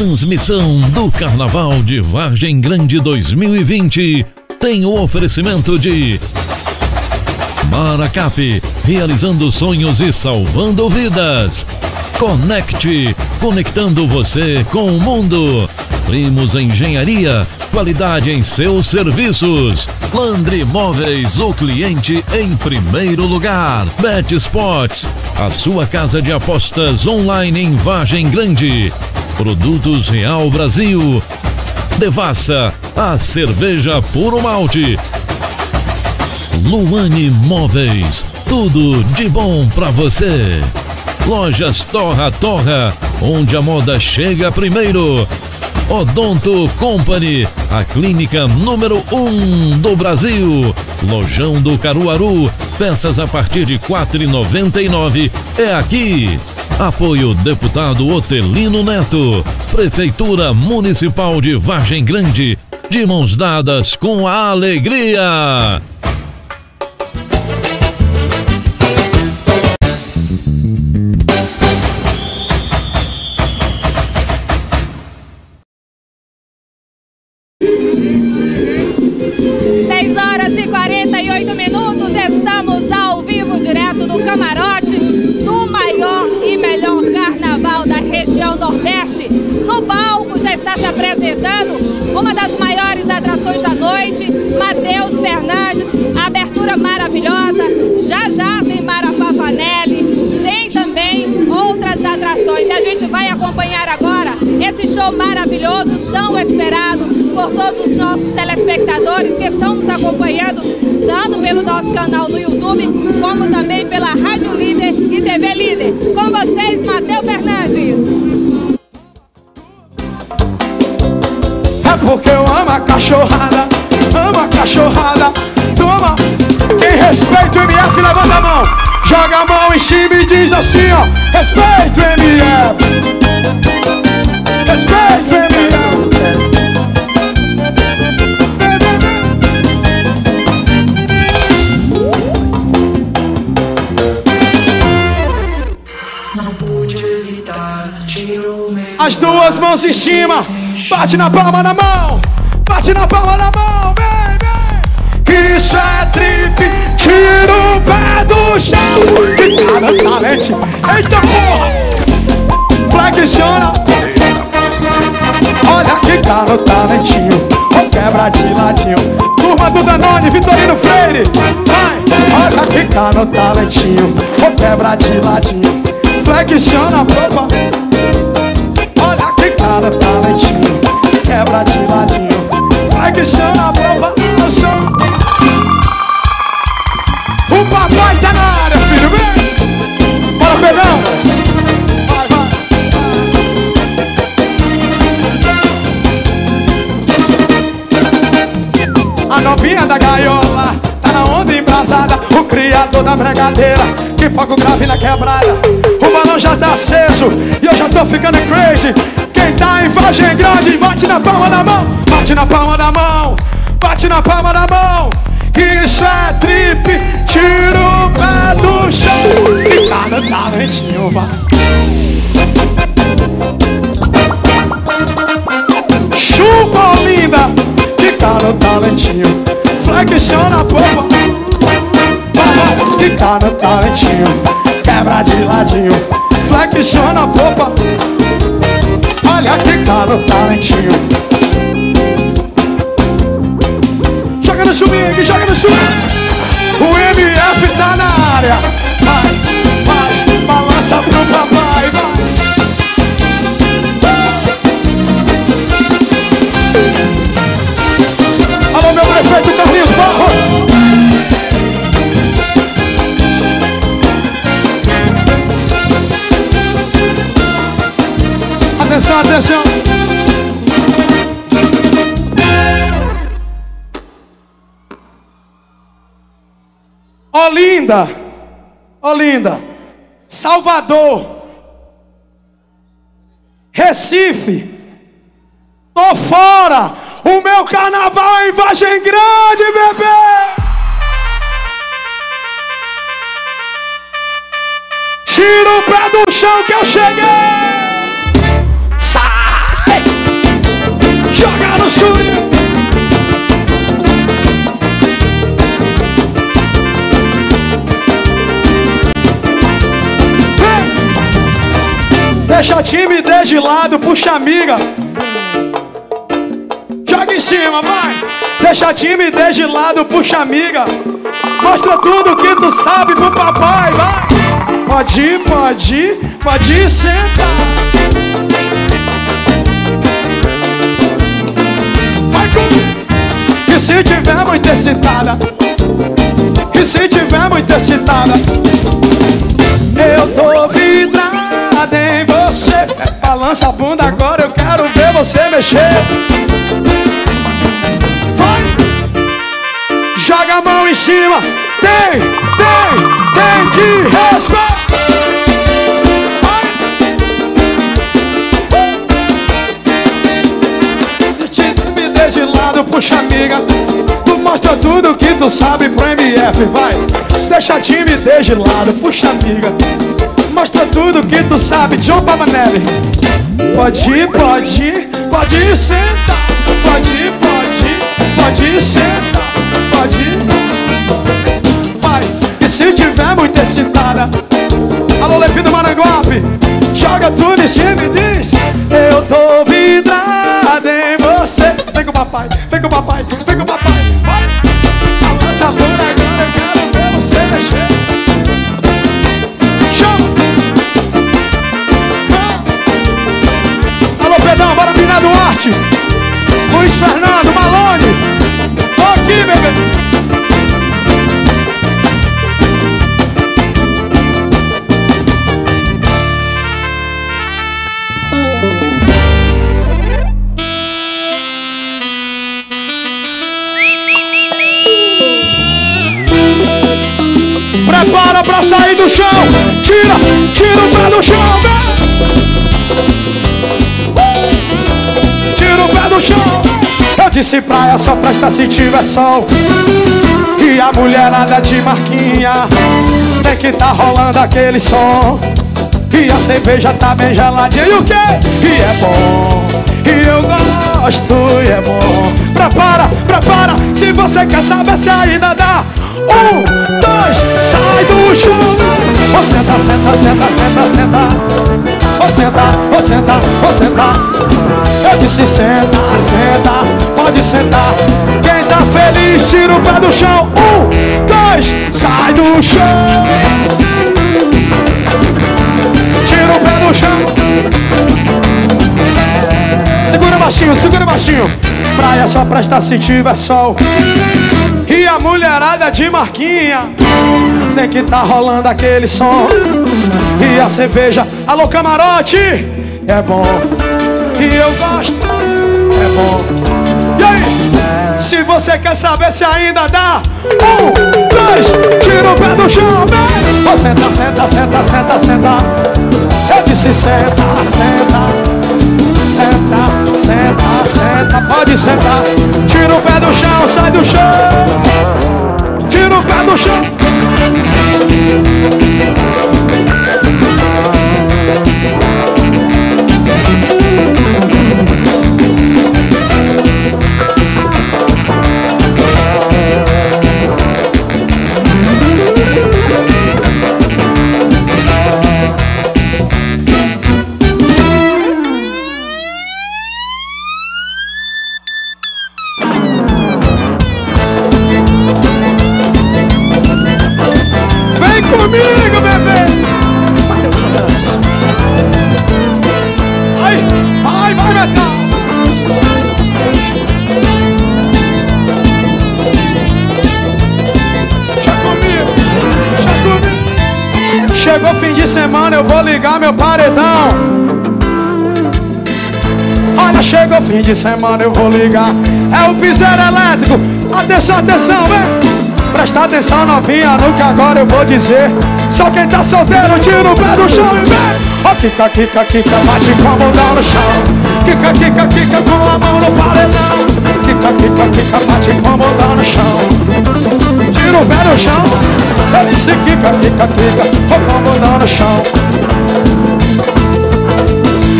transmissão do Carnaval de Vargem Grande 2020 tem o oferecimento de Maracap, realizando sonhos e salvando vidas. Conecte, conectando você com o mundo. Primos Engenharia, qualidade em seus serviços. Landry Móveis, o cliente em primeiro lugar. Bet Sports, a sua casa de apostas online em Vargem Grande. Produtos Real Brasil. Devassa, a cerveja puro malte. Luane Móveis, tudo de bom para você. Lojas Torra Torra, onde a moda chega primeiro. Odonto Company, a clínica número 1 um do Brasil. Lojão do Caruaru, peças a partir de R$ 4,99. É aqui. Apoio deputado Otelino Neto. Prefeitura Municipal de Vargem Grande. De mãos dadas com a alegria. Bate na palma na mão, bate na palma na mão, vem, vem. Isso é trip, tira o pé do chão. Que cara talente, eita porra, flexiona. Olha que no talentinho. Vou quebra de ladinho. Turma do Danone, Vitorino Freire. Vai! Olha que no talentinho. Vou quebra de ladinho. Flexiona a roupa Olha que no talentinho Quebra de ladinho. Flexiona a roupa no chão. O papai tá na área, filho, vem! Bora, Pedrão! novinha da gaiola Tá na onda embrasada. O criador da bregadeira Que foca o grave na quebrada O balão já tá aceso. E eu já tô ficando crazy. Quem tá em Vargem Grande Bate na palma da mão. Bate na palma da mão. Bate na palma da mão. Isso é trip, tira o pé do chão. E cada talentinho vai. Chupa linda. Tá no talentinho. Flexiona a popa Que tá no talentinho Quebra de ladinho Flexiona a popa Olha que no talentinho. Joga no swing, joga no swing. O MF tá na área. Vai, vai, balança pro papai, vai. Prefeito Carlinhos Barros. Atenção. Olinda, Olinda, Salvador, Recife, tô fora. O meu carnaval é em Vargem Grande, bebê! Tira o pé do chão que eu cheguei! Deixa a timidez de lado, puxa amiga. Joga em cima, vai. Deixa a timidez de lado, puxa amiga. Mostra tudo que tu sabe pro papai, vai. Pode ir, pode ir, pode ir, senta. E se tiver muito excitada, e se tiver muito excitada, eu tô vidrada em você. Balança a bunda agora, eu quero ver você mexer. Vai, joga a mão em cima. Tem, tem, tem que respeitar. Amiga. Tu mostra tudo que tu sabe pro MF, vai. Deixa a timidez de lado, puxa amiga. Mostra tudo que tu sabe, John Pavanelli. Pode ir, pode ir, pode ir, senta. Pode ir, pode ir, pode ir, senta. Pode ir. Vai, e se tiver muito excitada, alô, Levi do Maranguape, joga tudo em cima e diz: Eu tô vidrada com o papai, Pra sair do chão. Tira, tira o pé do chão. Tira o pé do chão. Eu disse praia só presta se tiver sol. E a mulherada de marquinha tem que tá rolando aquele som. E a cerveja tá bem geladinha. E o quê? E é bom. E eu gosto e é bom. Prepara, prepara. Se você quer saber se ainda dá. Um, dois, sai do chão. Vou sentar, senta, senta, senta, senta. Vou sentar, vou sentar, vou sentar. Eu disse senta, senta, pode sentar. Quem tá feliz, tira o pé do chão. Um, dois, sai do chão. Tira o pé do chão. Segura baixinho, segura baixinho. Praia só presta se tiver sol. Mulherada de marquinha tem que tá rolando aquele som. E a cerveja, alô camarote, é bom. E eu gosto, é bom. E aí? Se você quer saber se ainda dá, um, dois, tira o pé do chão. Ô, senta, senta, senta, senta, senta. Eu disse senta, senta. Senta, senta, senta, pode sentar. Tira o pé do chão, sai do chão. Tira o pé do chão. Semana, eu vou ligar. É o piseiro elétrico. Atenção, atenção, vem. Presta atenção, novinha, no que agora eu vou dizer. Só quem tá solteiro, tira o pé do chão e vem. Ó, kika, kika, kika, bate com a no chão. Kika, kika, kika, com a mão no paredão. Kika, kika, kika, bate com a no chão. Tira o pé do chão. Eu disse kika, kika, kika, com a mão no chão.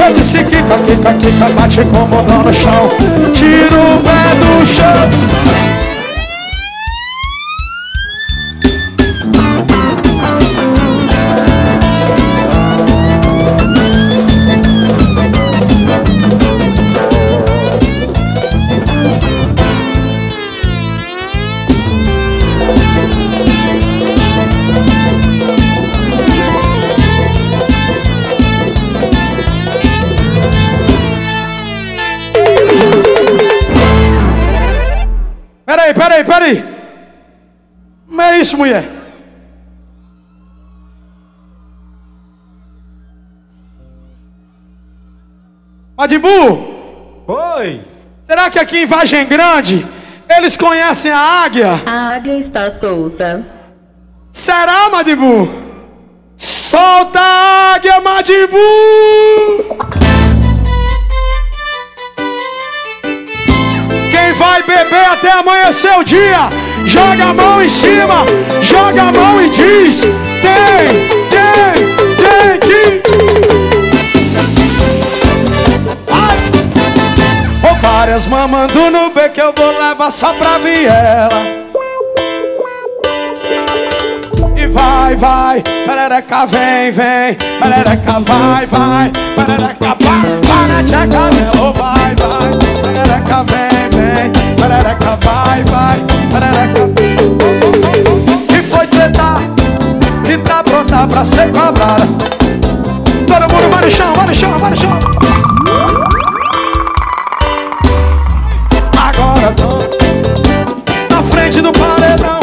Eu disse que quica, quica, quica, bate como dó no chão. Tira o pé do chão em Grande eles conhecem a águia? A águia está solta. Será, Madibu? Solta a águia, Madibu! Quem vai beber até amanhecer o dia, joga a mão em cima, joga a mão e diz: Tem, tem, tem, tem. Várias mamando no beco que eu vou levar só pra viela. E vai, vai, perereca vem, vem, perereca vai, vai, perereca vai, para de cabelo, vai, vai, perereca vem, vem, perereca vai, vai, perereca. E foi tentar, e tá pronta pra ser cobrada. Todo mundo vai no chão, vai no chão, vai no chão. Na frente do paredão,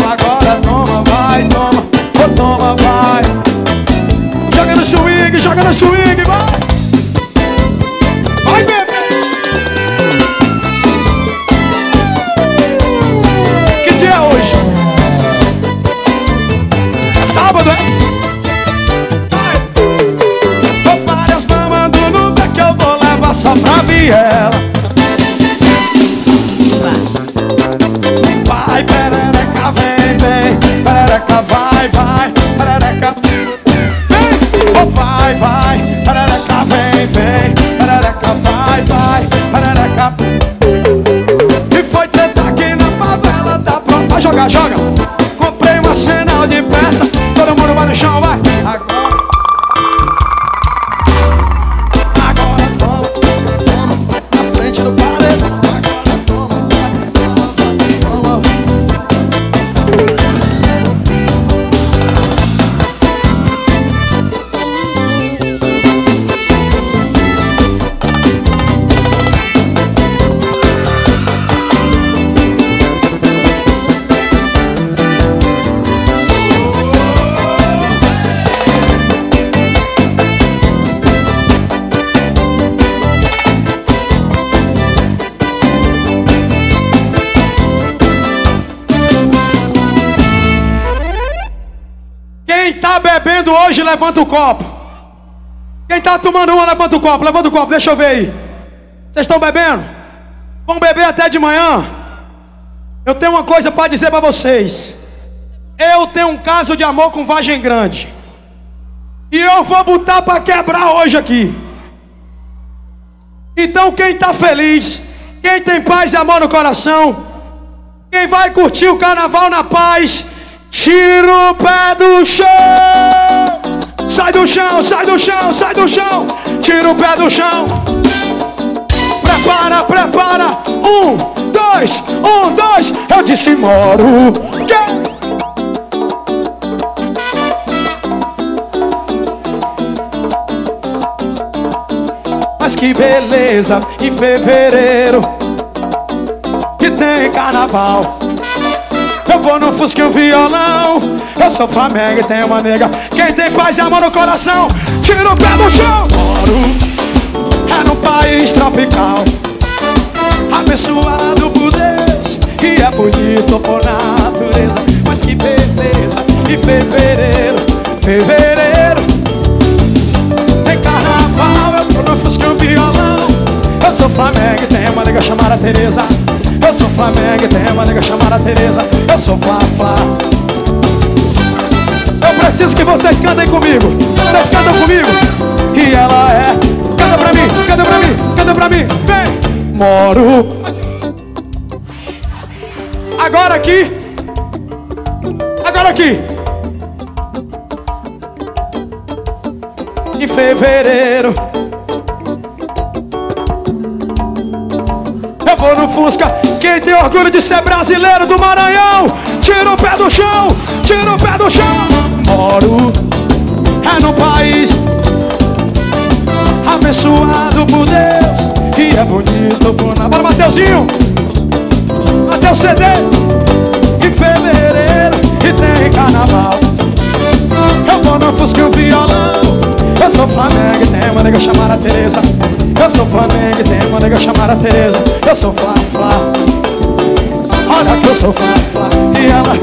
levanta o copo. Quem tá tomando uma, levanta o copo, levanta o copo, deixa eu ver aí. Vocês estão bebendo? Vão beber até de manhã? Eu tenho uma coisa para dizer para vocês. Eu tenho um caso de amor com Vagem Grande. E eu vou botar para quebrar hoje aqui. Então quem tá feliz, quem tem paz e amor no coração, quem vai curtir o carnaval na paz, tira o pé do chão. Sai do chão, sai do chão, sai do chão. Tira o pé do chão. Prepara, prepara. Um, dois, um, dois. Eu disse moro. Mas que beleza em fevereiro que tem carnaval. Eu vou no Fusca e um violão. Eu sou Flamengo e tenho uma nega. Quem tem paz e amor no coração, tira o pé do chão. Moro é num país tropical, abençoado por Deus. E é bonito por natureza. Mas que beleza em fevereiro, fevereiro. Tem carnaval, eu tô no Fusca e um violão. Eu sou Flamengo e tenho uma nega chamada Tereza. Eu sou Flamengo e tenho uma nega chamada Tereza. Eu sou Fla Fla. Preciso que vocês cantem comigo. Vocês cantam comigo. E ela é. Canta pra mim. Canta pra mim, vem. Moro. Agora aqui. Agora aqui. Em fevereiro. Eu vou no Fusca. Quem tem orgulho de ser brasileiro do Maranhão, tira o pé do chão, tira o pé do chão. Moro é no país abençoado por Deus e é bonito por na. Bora, Mateuzinho! Mateus CD em fevereiro e tem carnaval. Eu vou no Fusca e violão. Eu sou Flamengo e tem uma nega chamada Tereza. Eu sou Flamengo e tem uma nega chamada Tereza. Eu sou Flá, Flá. Olha que eu sou Flá. E ela.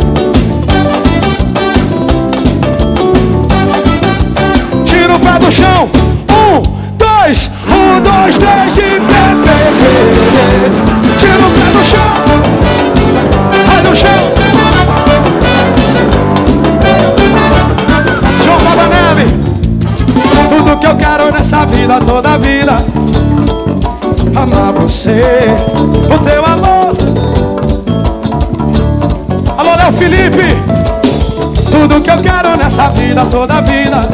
Tira o pé do chão. Um, dois, um, dois, três e pé. Tira o pé do chão. Sai do chão. João Baba Neve. Tudo que eu quero nessa vida, toda vida. Amar você, o teu amor. Léo Felipe. Tudo que eu quero nessa vida, toda vida.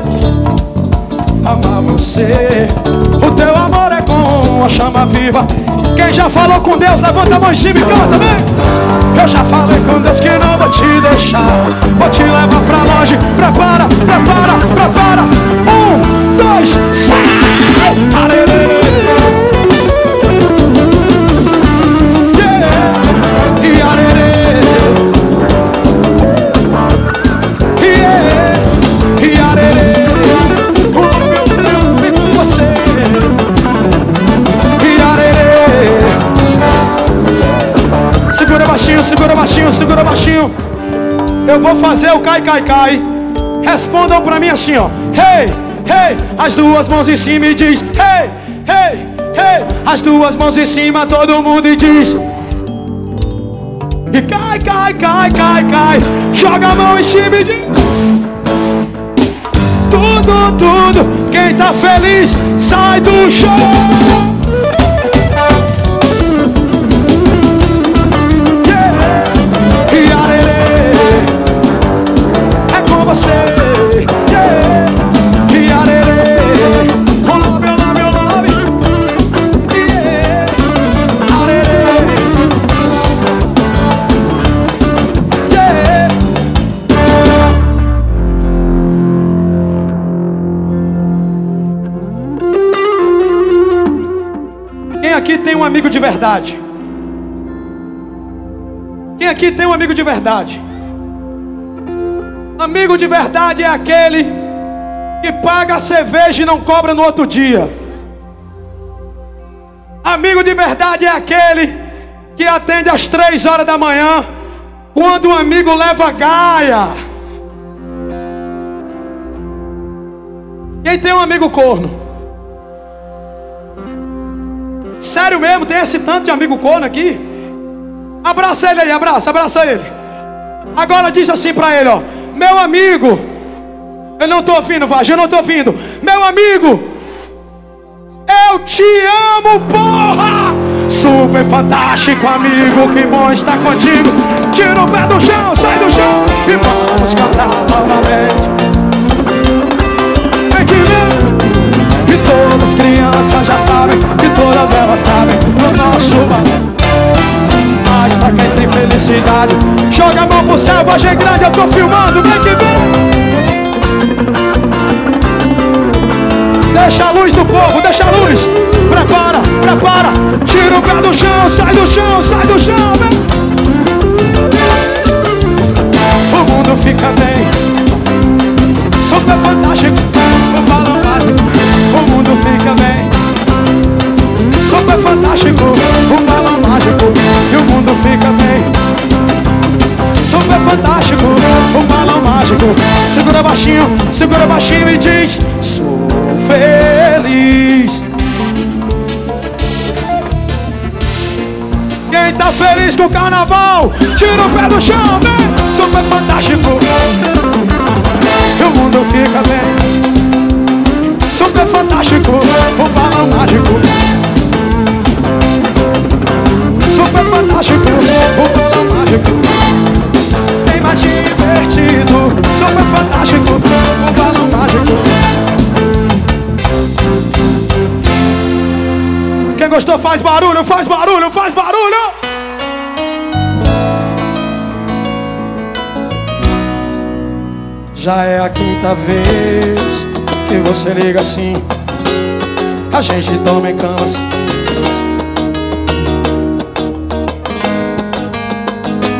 Amar você, o teu amor é como uma chama viva. Quem já falou com Deus, levanta a mão em cima e canta, vem. Eu já falei com Deus que não vou te deixar. Vou te levar pra longe. Prepara, prepara, prepara. Um, dois, sai! Baixinho, segura baixinho, segura baixinho. Eu vou fazer o cai, cai, cai. Respondam pra mim assim, ó. Hey, hey, as duas mãos em cima e diz. Hey, hey, hey, as duas mãos em cima, todo mundo e diz. E cai, cai, cai, cai, cai. Joga a mão em cima e diz. Tudo, tudo. Quem tá feliz, sai do chão. Aqui tem um amigo de verdade? Quem aqui tem um amigo de verdade? Amigo de verdade é aquele que paga a cerveja e não cobra no outro dia. Amigo de verdade é aquele que atende às três horas da manhã, quando um amigo leva gaia. Quem tem um amigo corno? Sério mesmo, tem esse tanto de amigo corno aqui? Abraça ele aí, abraça, abraça ele. Agora diz assim pra ele, ó. Meu amigo. Eu não tô ouvindo, Vagem, eu não tô ouvindo. Meu amigo. Eu te amo, porra! Super fantástico, amigo, que bom estar contigo. Tira o pé do chão, sai do chão e vamos cantar novamente. Vem que vem. E todas as crianças já sabem todas elas cabem no nosso. Mas pra quem tem felicidade, joga a mão pro céu, vagem grande, eu tô filmando, vem que vem. Deixa a luz do povo, deixa a luz. Prepara, prepara. Tira o pé do chão, sai do chão, sai do chão. Vem. O mundo fica bem. Super fantástico, o balão mágico. O mundo fica bem. Super fantástico, o balão mágico. E o mundo fica bem. Super fantástico, o balão mágico. Segura baixinho, segura baixinho e diz: Sou feliz. Quem tá feliz com o carnaval, tira o pé do chão, vem. Super fantástico. E o mundo fica bem. Super fantástico, o balão mágico. Mágico, o balão mágico Bem mais divertido Super fantástico, o balão mágico Quem gostou faz barulho, faz barulho, faz barulho! Já é a quinta vez que você liga assim. A gente toma em camas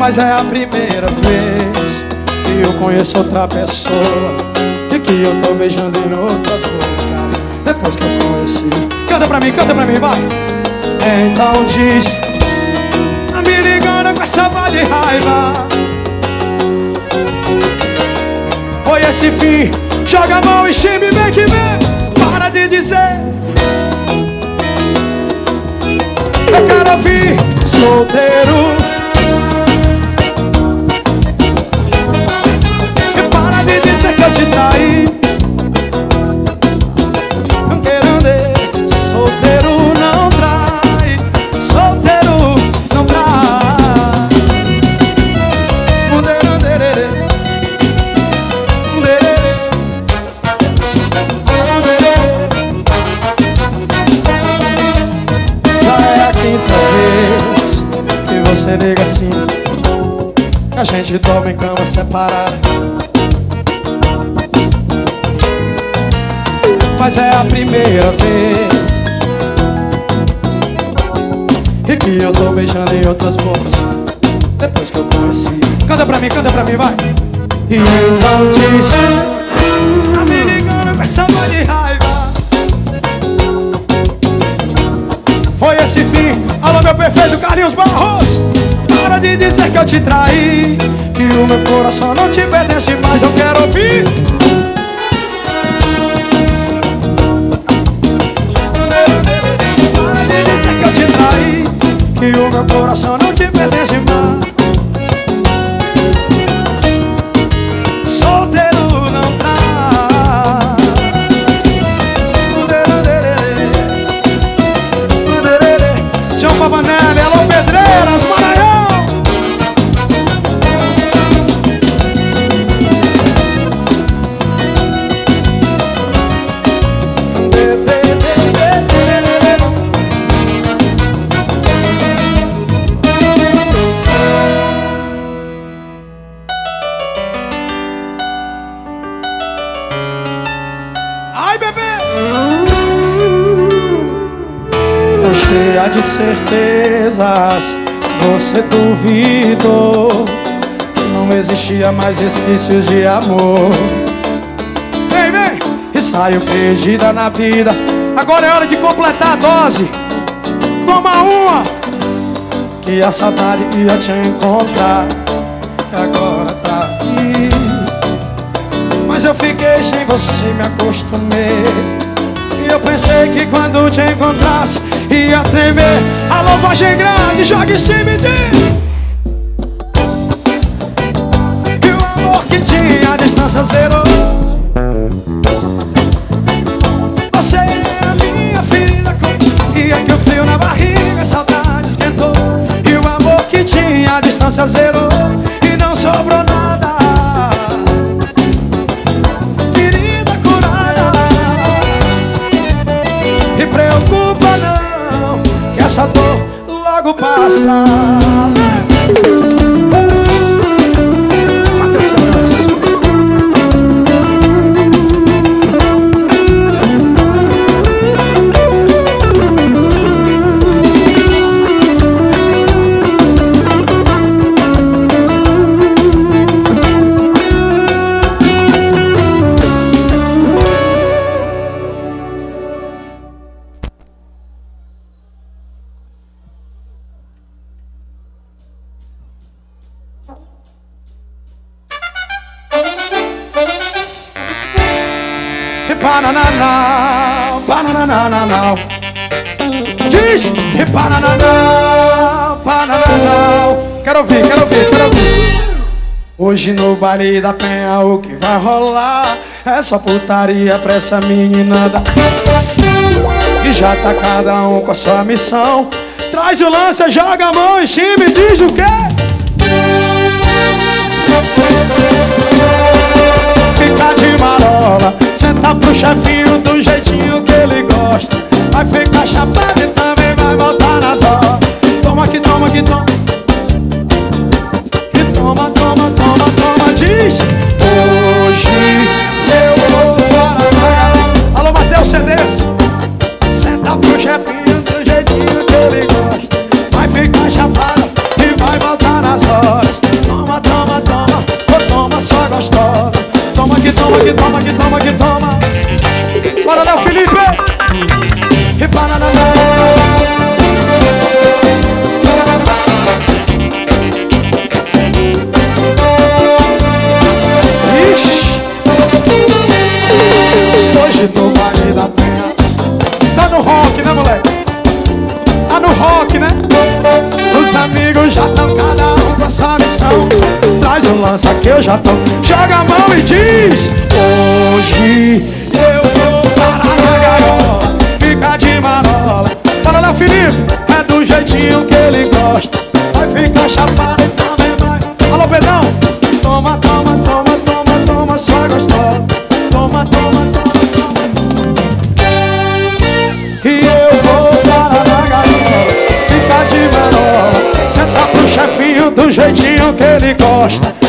Mas é a primeira vez que eu conheço outra pessoa E que eu tô beijando em outras bocas. Depois que eu conheci Canta pra mim, canta pra mim, vai. Então diz me ligando com essa voz de raiva. Foi esse fim Joga a mão e chime, vem que vem Para de dizer. Eu quero ouvir solteiro gente dorme em cama separada. Mas é a primeira vez. E que eu tô beijando em outras bocas. Depois que eu conheci. Canta pra mim, canta pra mim, vai. E então disse Tá me ligando com essa voz de raiva. Foi esse fim. Alô meu perfeito Carlinhos Barros Para de dizer que eu te traí. Que o meu coração não te pertence mais Eu quero ouvir. Que o meu coração não te você duvidou que não existia mais resquícios de amor. Vem, vem! E saio perdida na vida. Agora é hora de completar a dose. Toma uma! Que a saudade ia te encontrar. E agora tá aqui. Mas eu fiquei sem você, me acostumei E eu pensei que quando te encontrasse Ia tremer. Alô, vagem grande, joga em cima e diz E o amor que tinha a distância zerou Hoje no baile da penha o que vai rolar É só putaria pra essa meninada E já tá cada um com a sua missão Traz o lance, joga a mão em cima e diz o quê? Fica de marola, senta pro chefinho do jeitinho que ele gosta. Vai ficar chapado e também vai voltar nas horas. Toma que toma que toma. Toma, Joga a mão e diz Hoje eu vou parar na gaiola Fica de marola Fala lá Felipe É do jeitinho que ele gosta. Vai ficar chapado e também vai Alô Pedrão? Toma, toma, toma, toma, toma Só gostosa. Toma, toma, toma, toma. E eu vou para na gaiola Fica de marola Senta pro chefinho do jeitinho que ele gosta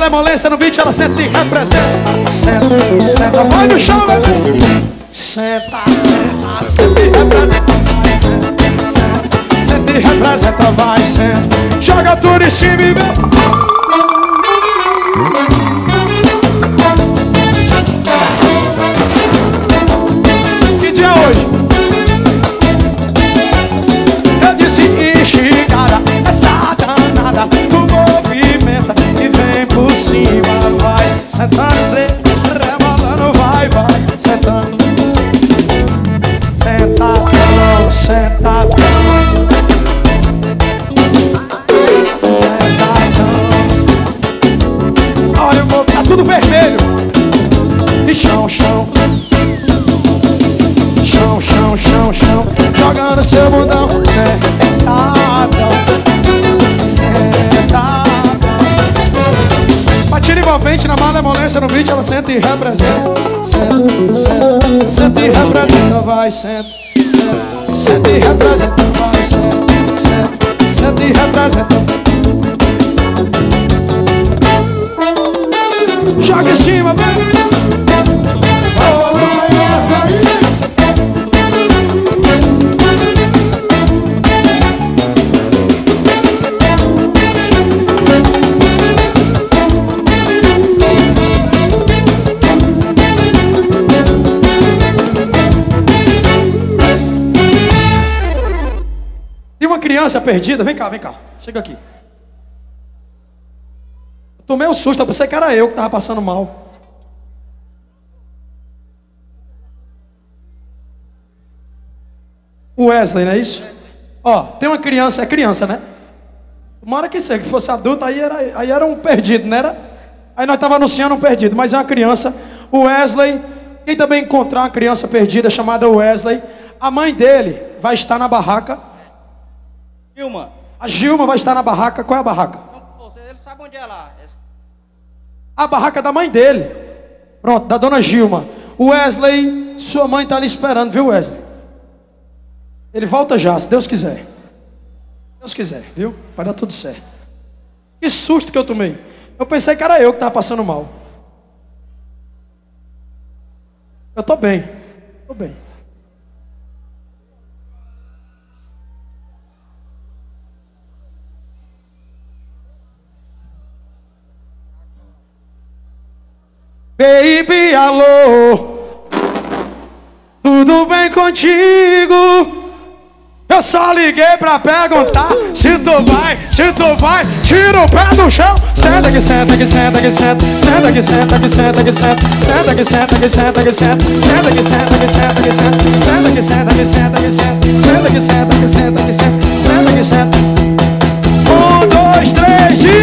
envolvente na malemolência no beat, ela senta e representa. Senta, senta, vai no chão, bebê. Senta, senta, senta e representa. Senta, senta, senta e representa, vai, senta. Joga tudo em cima e vem. Senta e representa, senta, senta, senta e representa, vai, senta, senta, e representa, vai, senta, senta, senta e representa. Joga em cima, vem. Tem uma criança perdida, vem cá, vem cá, chega aqui. Tomei um susto, eu pensei que era eu que tava passando mal. O Wesley, não é isso? Ó, tem uma criança, é criança, né? Hora que seja, que fosse adulto, aí era, aí era um perdido, não era? Aí nós tava anunciando um perdido, mas é uma criança. O Wesley, quem também encontrar uma criança perdida chamada Wesley, a mãe dele vai estar na barraca. Gilma. A Gilma vai estar na barraca. Qual é a barraca? Ele sabe onde é lá. A barraca da mãe dele. Pronto, da dona Gilma. Wesley, sua mãe está ali esperando, viu, Wesley? Ele volta já, se Deus quiser. Deus quiser, viu? Vai dar tudo certo. Que susto que eu tomei. Eu pensei que era eu que estava passando mal. Eu estou bem. Estou bem. Baby, alô, tudo bem contigo? Eu só liguei pra perguntar se tu vai, se tu vai, tira o pé do chão. Senta que senta que senta que senta, senta que senta que senta que senta, senta que senta que senta que senta, senta que senta que senta que senta, senta que senta que senta que senta, senta que senta que senta que senta, senta que senta. Um, dois, três e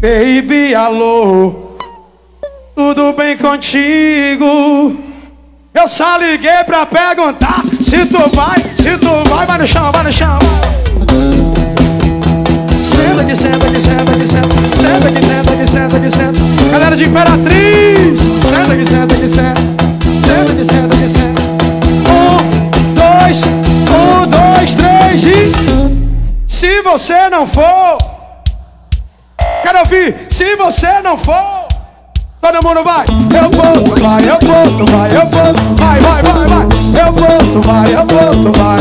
baby, alô, tudo bem contigo? Eu só liguei pra perguntar se tu vai, se tu vai, vai no chão, vai no chão. Senta que senta, que senta, que senta, senta que senta, que senta, que senta. Galera de Imperatriz, senta que senta, que senta, senta que senta, que senta. Um, dois, um, dois, três e se você não for, quero ouvir, se você não for. Todo mundo vai, eu vou, tu vai, eu vou, tu vai, eu vou, vai, vai, vai, vai, eu vou, tu vai, eu vou, tu vai,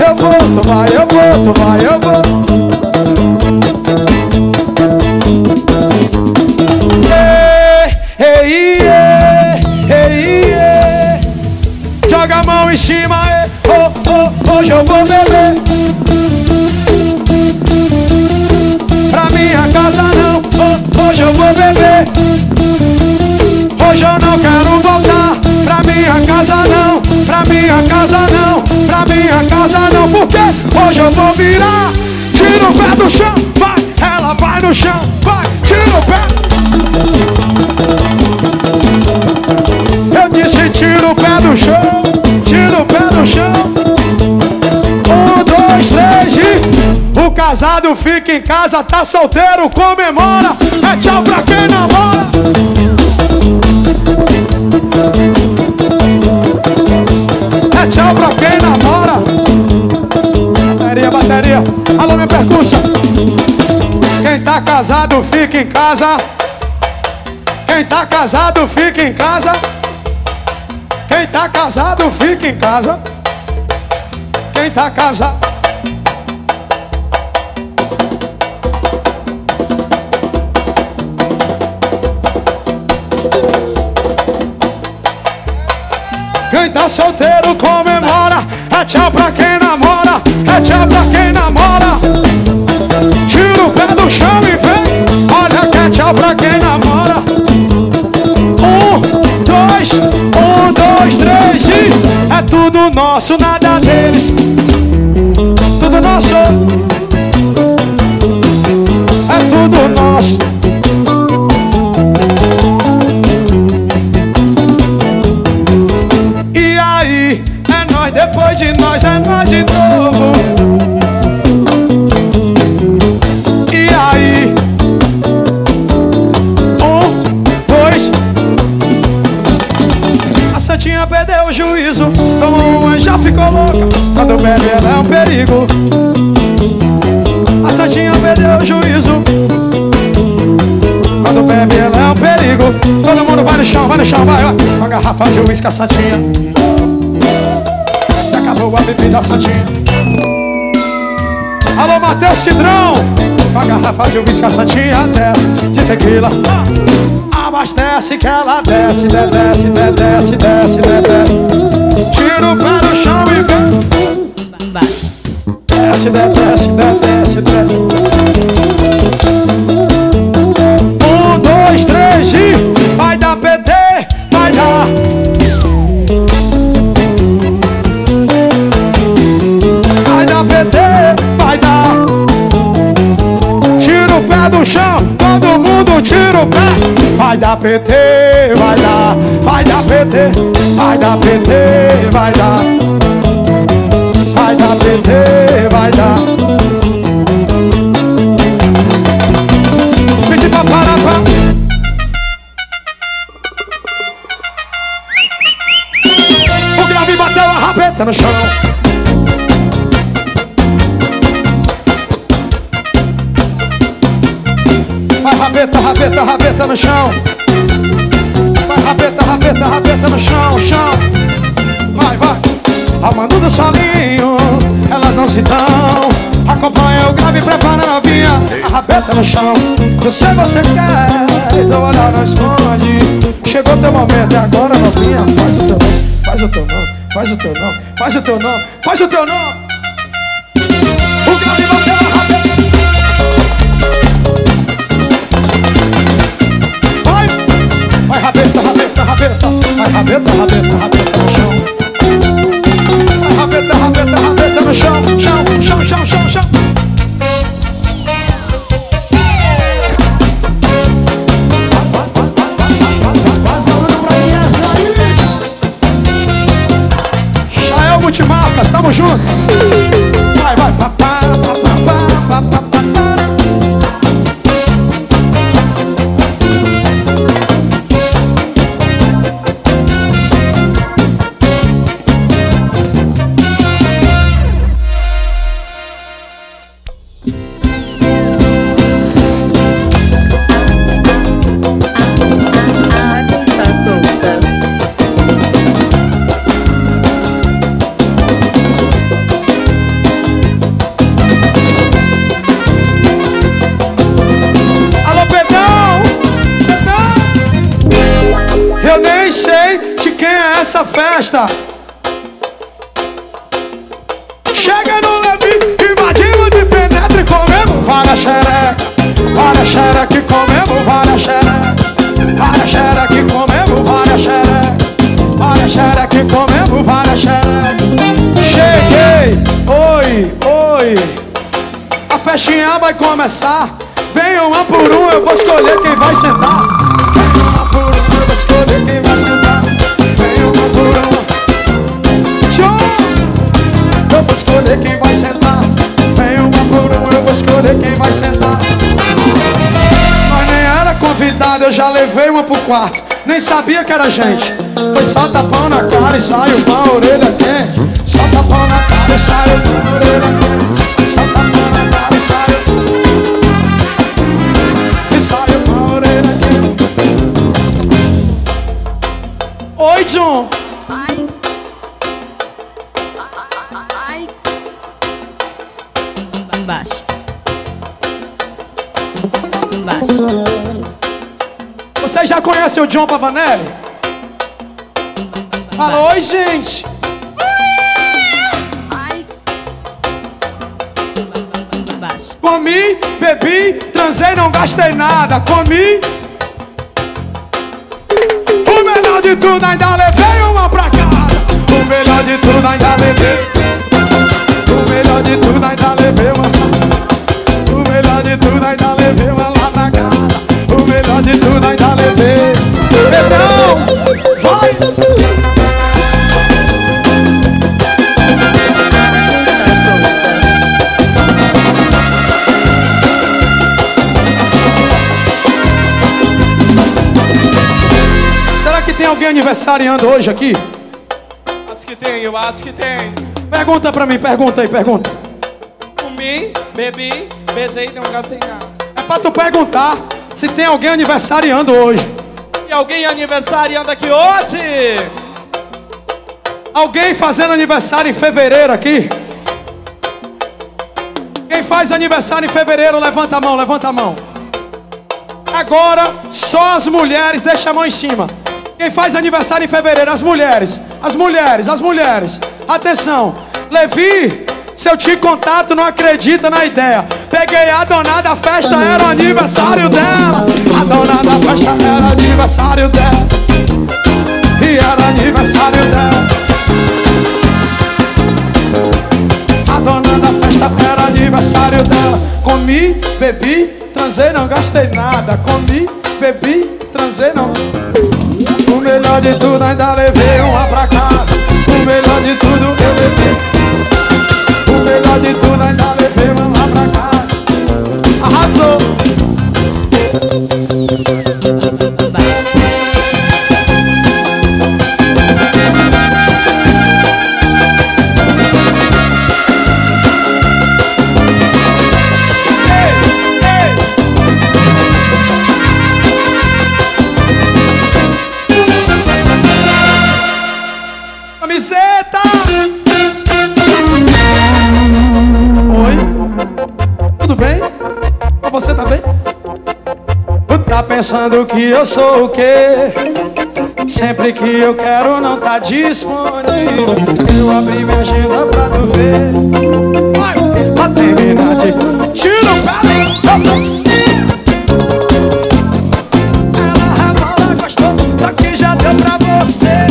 eu vou, vai, eu vou, tu vai, eu vou. Ei, ei, ei, joga a mão em cima, ei, oh, oh, hoje eu vou eu não quero voltar pra minha casa não, pra minha casa não, pra minha casa não, porque hoje eu vou virar. Tira o pé do chão, vai, ela vai no chão, vai, tira o pé. Eu disse tira o pé do chão, tira o pé do chão. Um, dois, três e o casado fica em casa, tá solteiro, comemora. É tchau pra quem namora. Fica em casa. Quem tá casado fica em casa. Quem tá casado fica em casa. Quem tá casado. Quem tá solteiro comemora. É tchau pra quem namora. É tchau pra quem namora. Nosso, nada chão, vai no chão, vai, vai. Uma garrafa de uísque, a Santinha. E acabou a bebida, Santinha. Alô, Matheus Cidrão. Uma garrafa de uísque, a Santinha desce de tequila. Abastece que ela desce, desce, desce, desce, desce. Tira o pé do chão e vem. Desce, desce, desce. Dar PT, vai dar, vai dar PT, vai dar PT, vai dar, A rabeta no chão. Eu sei você quer, então olhar não esconde. Chegou teu momento, e agora novinha. Faz o teu nome, faz o teu nome, faz o teu nome, faz o teu nome, faz o teu nome. O rabeta. Vai, vai rabeta, rabeta, rabeta, vai rabeta, rabeta quarto. Nem sabia que era gente. Foi só tapão na cara e saiu com a orelha quente. Só tapão na cara e saiu com a orelha quente. Conhecem o John Pavanelli? Fala, oi, gente. Comi, bebi, transei, não gastei nada. Comi. O melhor de tudo, ainda levei uma pra casa. O melhor de tudo, ainda levei. Aniversariando hoje aqui? Acho que tem, eu acho que tem. Pergunta pra mim, pergunta aí, pergunta. Comi, bebi, beijei e não gastei nada. É pra tu perguntar se tem alguém aniversariando hoje. E alguém aniversariando aqui hoje? Alguém fazendo aniversário em fevereiro aqui? Quem faz aniversário em fevereiro, levanta a mão, levanta a mão. Agora, só as mulheres, deixa a mão em cima. Quem faz aniversário em fevereiro? As mulheres, as mulheres, as mulheres. Atenção, Levi, se eu te contar, tu não acredita na ideia. Peguei a dona da festa, era aniversário dela. A dona da festa era aniversário dela. E era aniversário dela. A dona da festa era aniversário dela. Comi, bebi, transei, não gastei nada. Comi, bebi, transei não. O melhor de tudo ainda levei uma pra casa. O melhor de tudo eu levei. O melhor de tudo ainda levei pensando que eu sou o quê? Sempre que eu quero não tá disponível. Eu abri minha agenda pra tu ver. Vai, pra terminar de Tira o pé Ela gostou Só que já deu pra você.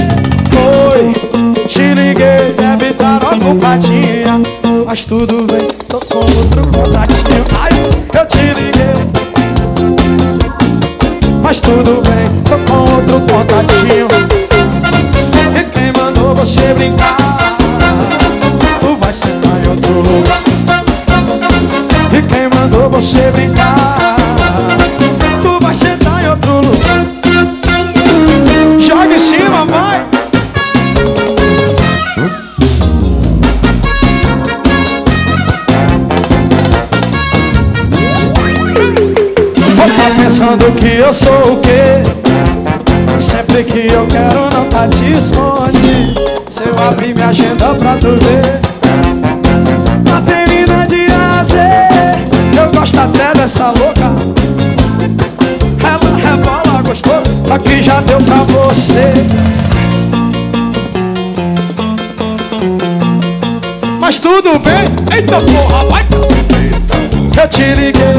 Oi, te liguei Deve estar ocupadinha Mas tudo bem, tô com outro contatinho. Ai, eu te liguei mas tudo bem, tô com outro contatinho E quem mandou você brincar? Tu vai sentar em outro lugar. E quem mandou você brincar? Tu vai sentar em outro lugar. Joga em cima, vai pensando que eu sou o quê? Sempre que eu quero não tá disponível Se eu abrir minha agenda pra tu ver. A termina de azer Eu gosto até dessa louca. Ela rebola gostoso Só que já deu pra você. Mas tudo bem, eita porra, vai! Eu te liguei,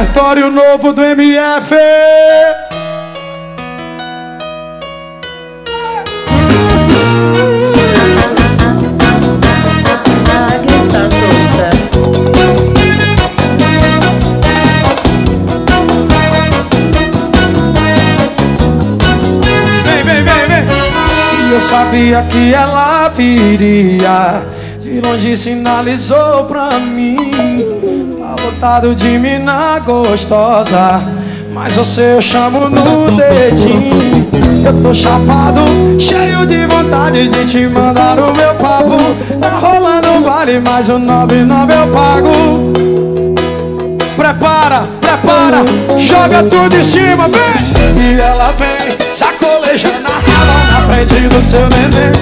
Repertório novo do MF! Eu sabia que ela viria. De longe sinalizou pra mim Lotado de mina gostosa Mas você eu chamo no dedinho. Eu tô chapado, cheio de vontade de te mandar o meu papo. Tá rolando vale, mas o 99 eu pago. Prepara, prepara, joga tudo em cima, vem! E ela vem, sacolejando a raba na frente do seu neném.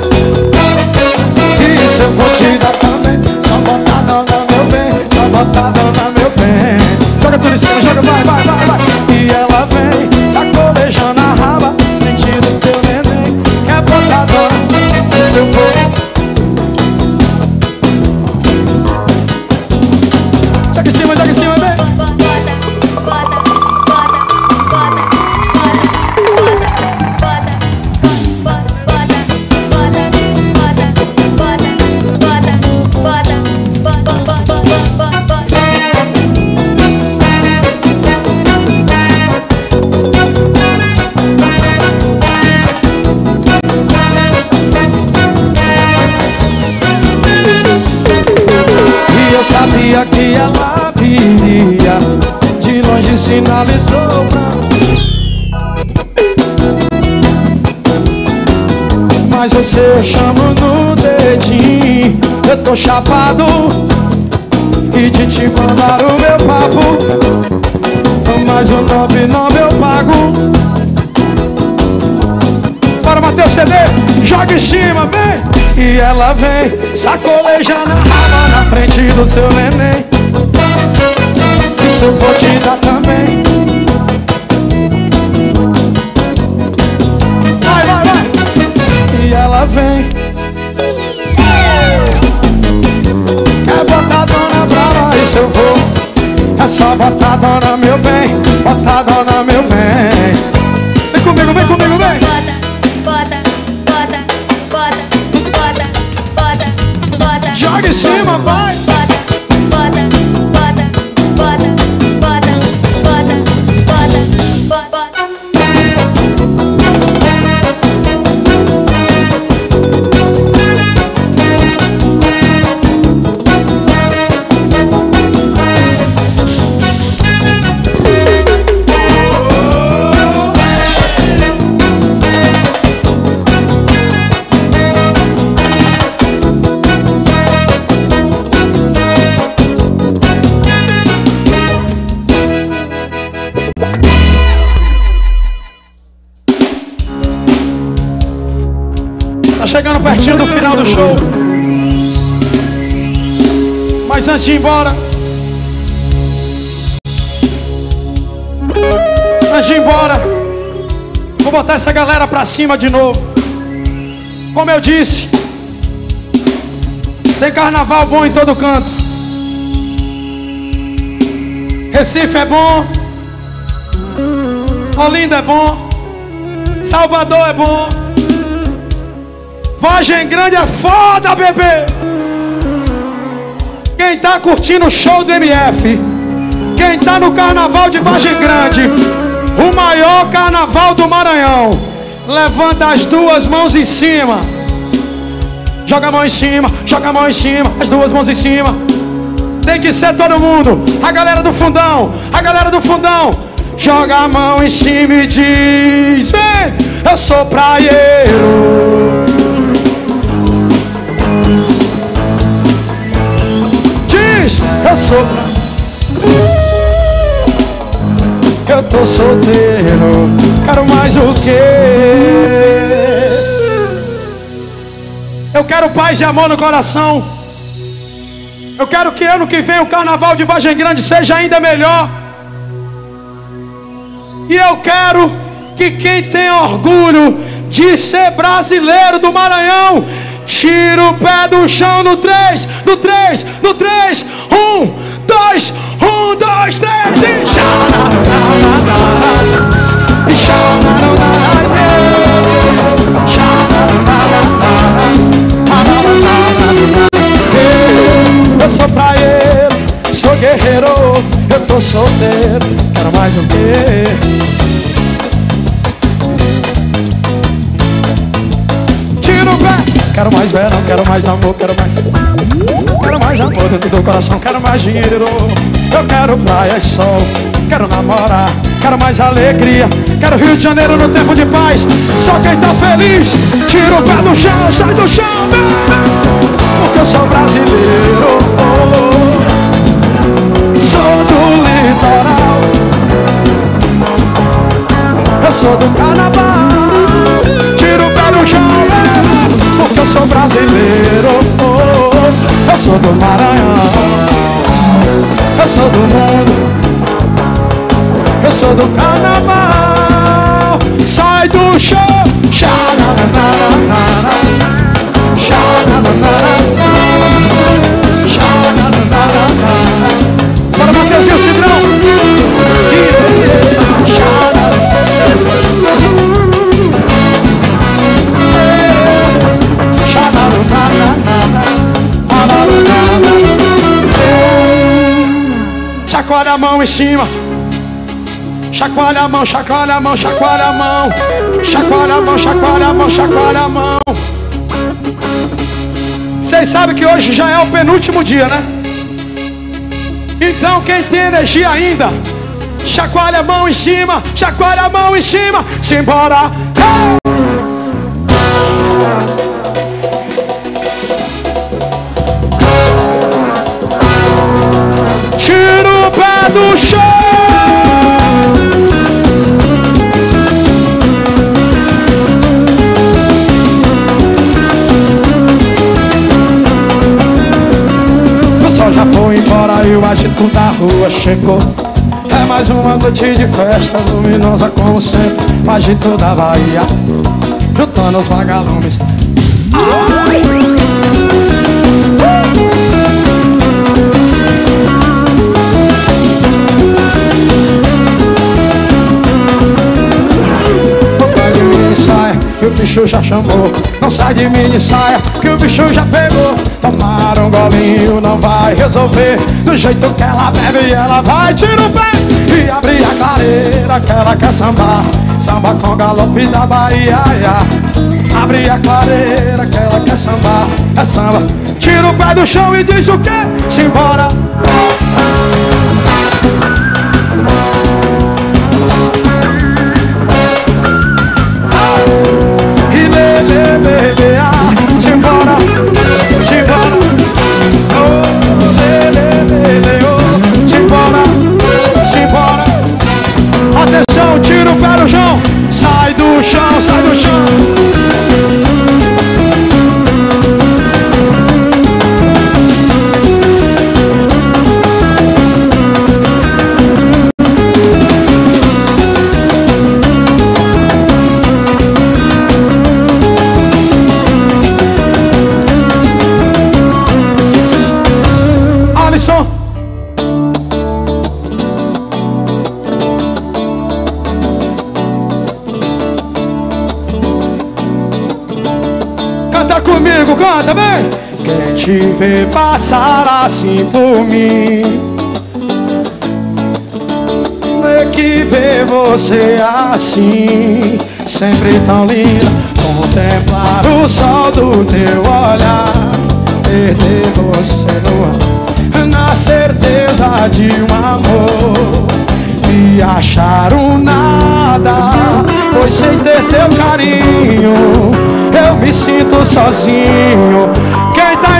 E isso eu vou te dar também, só botar não no meu bem, só botar não bem Joga tudo em cima, joga, vai, vai, vai, vai você chamando o dedinho. Eu tô chapado E de te mandar o meu papo. Mas o 99 eu pago. Bora, Matheus CD, joga em cima, vem. E ela vem, sacoleja na raba Na frente do seu neném. Ir embora. Antes de ir embora. Vou botar essa galera pra cima de novo. Como eu disse. Tem carnaval bom em todo canto. Recife é bom. Olinda é bom. Salvador é bom. Vargem Grande é foda, bebê! Quem tá curtindo o show do MF? Quem tá no carnaval de Vargem Grande? O maior carnaval do Maranhão. Levanta as duas mãos em cima. Joga a mão em cima, joga a mão em cima, as duas mãos em cima. Tem que ser todo mundo. A galera do fundão, a galera do fundão. Joga a mão em cima e diz: Vem, eu sou praieiro. Eu sou Eu tô solteiro Quero mais o quê? Eu quero paz e amor no coração. Eu quero que ano que vem o carnaval de Vargem Grande seja ainda melhor. E eu quero que quem tem orgulho de ser brasileiro do Maranhão Tira o pé do chão no 3, no 3, no 3, 1, 2, 1, 2, 3 e Eu sou praieiro, sou guerreiro, eu tô solteiro, quero mais o quê? Quero mais verão, quero mais amor, quero mais. Quero mais amor dentro do coração, quero mais dinheiro. Eu quero praia e sol, quero namorar, quero mais alegria. Quero Rio de Janeiro no tempo de paz. Só quem tá feliz, tira o pé do chão, sai do chão, porque eu sou brasileiro. Sou do litoral, eu sou do carnaval. Tira o pé do chão, porque eu sou brasileiro. Eu sou do Maranhão, eu sou do mundo, eu sou do carnaval. Sai do chão, Chacoalha a mão em cima. Chacoalha a mão, chacoalha a mão, chacoalha a mão. Chacoalha a mão, chacoalha a mão, chacoalha a mão. Vocês sabem que hoje já é o penúltimo dia, né? Então quem tem energia ainda, chacoalha a mão em cima, chacoalha a mão em cima, simbora. Hey! Chegou É mais uma noite de festa luminosa como sempre O agito da Bahia Juntando os vagalumes de o bicho já chamou Não sai de mini saia que o bicho já pegou. Tomar um golinho não vai resolver. Do jeito que ela bebe ela vai tirar o pé E abrir a clareira que ela quer sambar. Samba com galope da Bahia ia. Abre a clareira que ela quer sambar. É samba. Tira o pé do chão e diz o que? Simbora te vê passar assim por mim é que vê você assim, sempre tão linda. Contemplar o sol do teu olhar, perder você no na certeza de um amor. Me achar um nada, pois sem ter teu carinho, eu me sinto sozinho.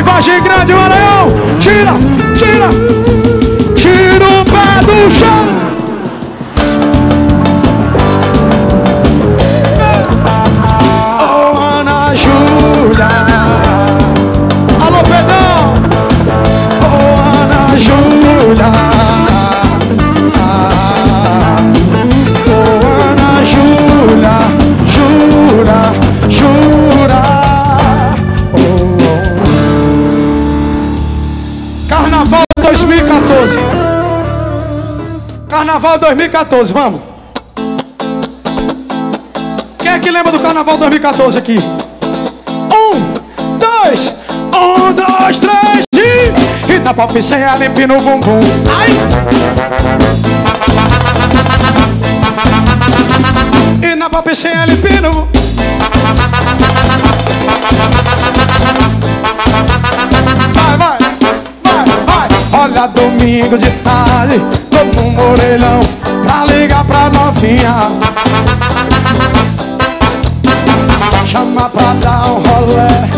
Vargem Grande, Maranhão, tira, tira, tira o pé do chão. Carnaval 2014, vamos quem é que lembra do Carnaval 2014 aqui? Um, dois, um, dois, três e... E na pop sem ela empina o bumbum Ai! E na pop sem ela empina o Vai, vai, vai, vai Olha domingo de tarde orelhão Pra ligar pra novinha. Chama pra dar um rolé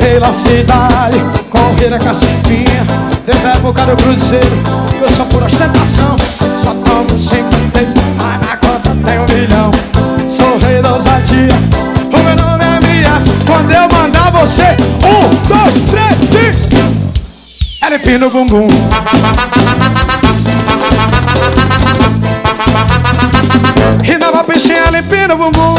Pela cidade Correr a cacetinha Teve época do cruzeiro Eu só por ostentação. Só tomo cinco tempo Mas na conta tem um milhão. Sou rei da ousadia O meu nome é MF Quando eu mandar você Um, dois, três, diz. Ela empina o bumbum E na piscina empina o bumbum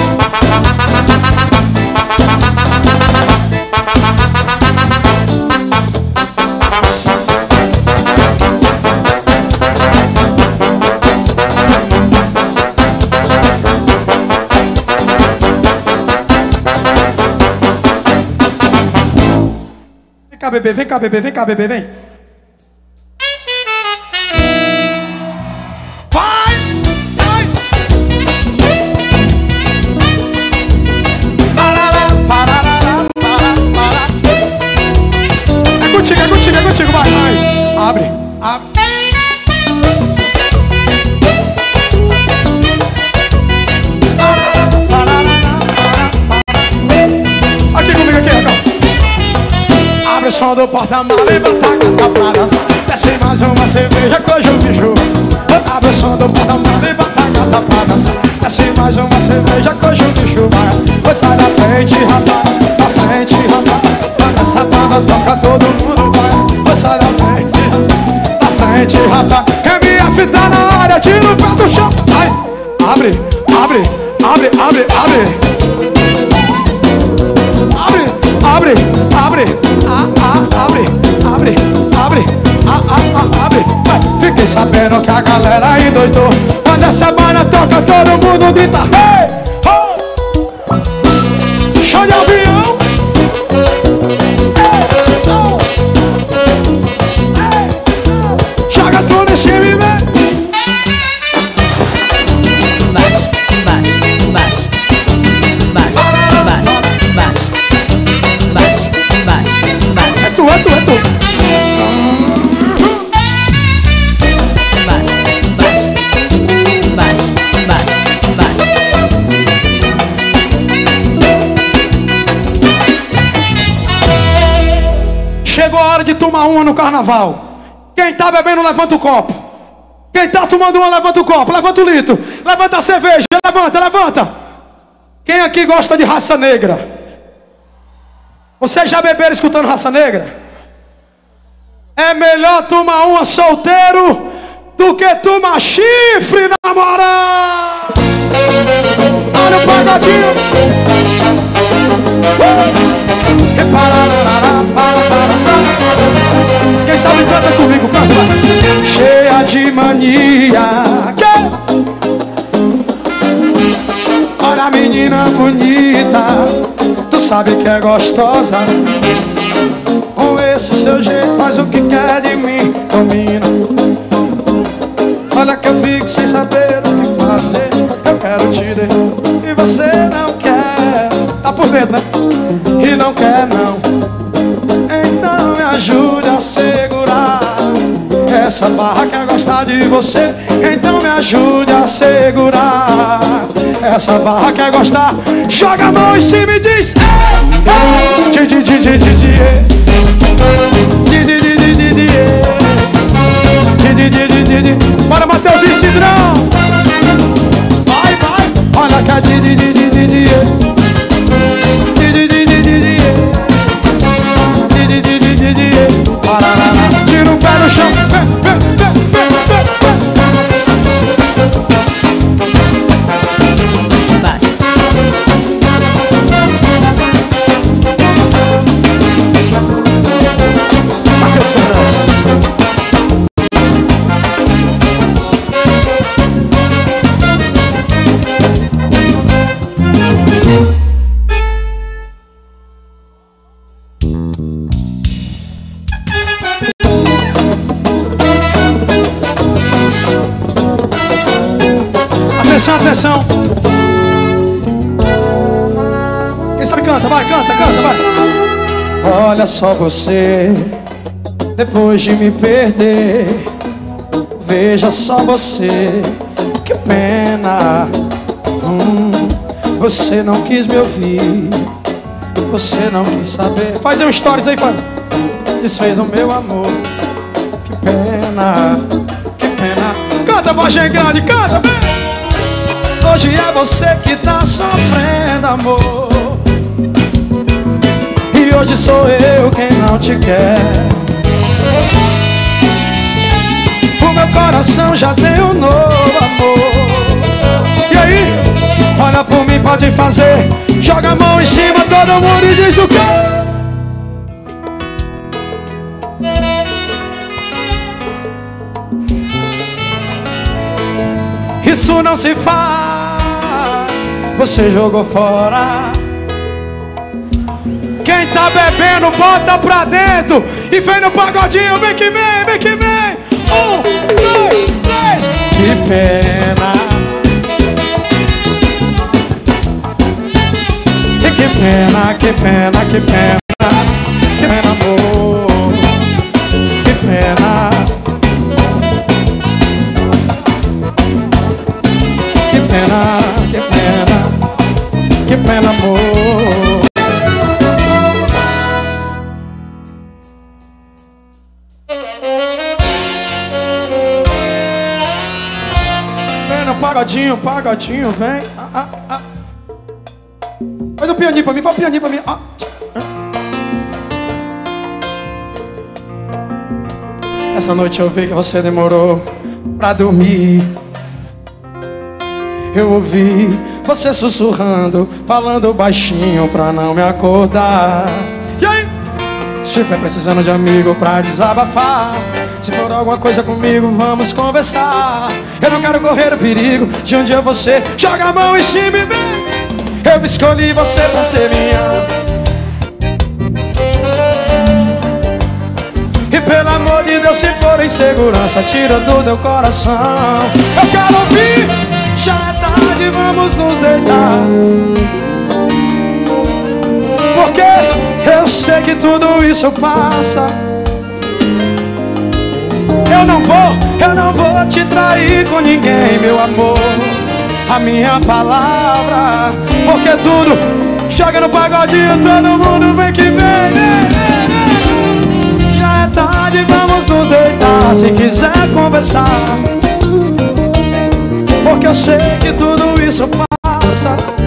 Vem cá, bebê, vem cá, bebê, vem cá, bebê, vem. Porta-mala e bota a pra dançar Desce mais uma cerveja que hoje o bicho Abre o som do porta-mala e bota a pra dançar Desce mais uma cerveja que hoje o bicho vai Pois sai da frente, rapaz, da frente, rapaz Quando essa banda toca todo mundo vai Pois sai da frente, da frente rapaz. MF tá na área, tira o pé do chão. Ai, abre, abre, abre, abre, abre. Abre, galera doidou. Quando carnaval. Quem tá bebendo, levanta o copo. Quem tá tomando uma, levanta o copo, levanta o litro. Levanta a cerveja, levanta, levanta. Quem aqui gosta de raça negra? Vocês já beberam escutando raça negra? É melhor tomar uma solteiro do que tomar chifre namorando. Olha o pagodinho. Canta comigo, canta. Cheia de mania. Que? Olha a menina bonita. Tu sabe que é gostosa. Com esse seu jeito faz o que quer de mim. Domina. Olha que eu fico sem saber o que fazer. Eu quero te dar. E você não quer. Tá por dentro, né? Barra quer gostar de você. Então me ajude a segurar essa barra quer gostar. Joga a mão em cima e diz: eh. Eh. Bora, Matheus e Cidrão. Vai, vai. Olha que a só você, depois de me perder. Veja só você, que pena. Hum, você não quis me ouvir, você não quis saber. Faz um stories aí, faz. Desfez o meu amor, que pena, que pena. Canta, voz grande, canta, vem. Hoje é você que tá sofrendo, amor. Hoje sou eu quem não te quer. O meu coração já tem um novo amor. E aí? Olha por mim, pode fazer. Joga a mão em cima, todo mundo e diz o quê? Isso não se faz. Você jogou fora. Quem tá bebendo, bota pra dentro. E vem no pagodinho, vem que vem, vem que vem. Um, dois, três. Que pena. Que, pena, que pena, que pena. Pagodinho, pagodinho, vem. Ah, ah, ah. Faz o pianinho pra mim, faz o pianinho pra mim. Ah. Essa noite eu vi que você demorou pra dormir. Eu ouvi você sussurrando, falando baixinho pra não me acordar. E aí? Se tiver precisando de amigo pra desabafar, se for alguma coisa comigo, vamos conversar. Eu não quero correr o perigo de um dia você joga a mão em cima e vem. Eu escolhi você pra ser minha. E pelo amor de Deus, se for insegurança, tira do teu coração. Eu quero ouvir, já é tarde, vamos nos deitar. Porque eu sei que tudo isso passa. Eu não vou, eu não vou te trair com ninguém, meu amor. A minha palavra, porque tudo joga no pagodinho, todo mundo vem que vem. Já é tarde, vamos nos deitar. Se quiser conversar, porque eu sei que tudo isso passa.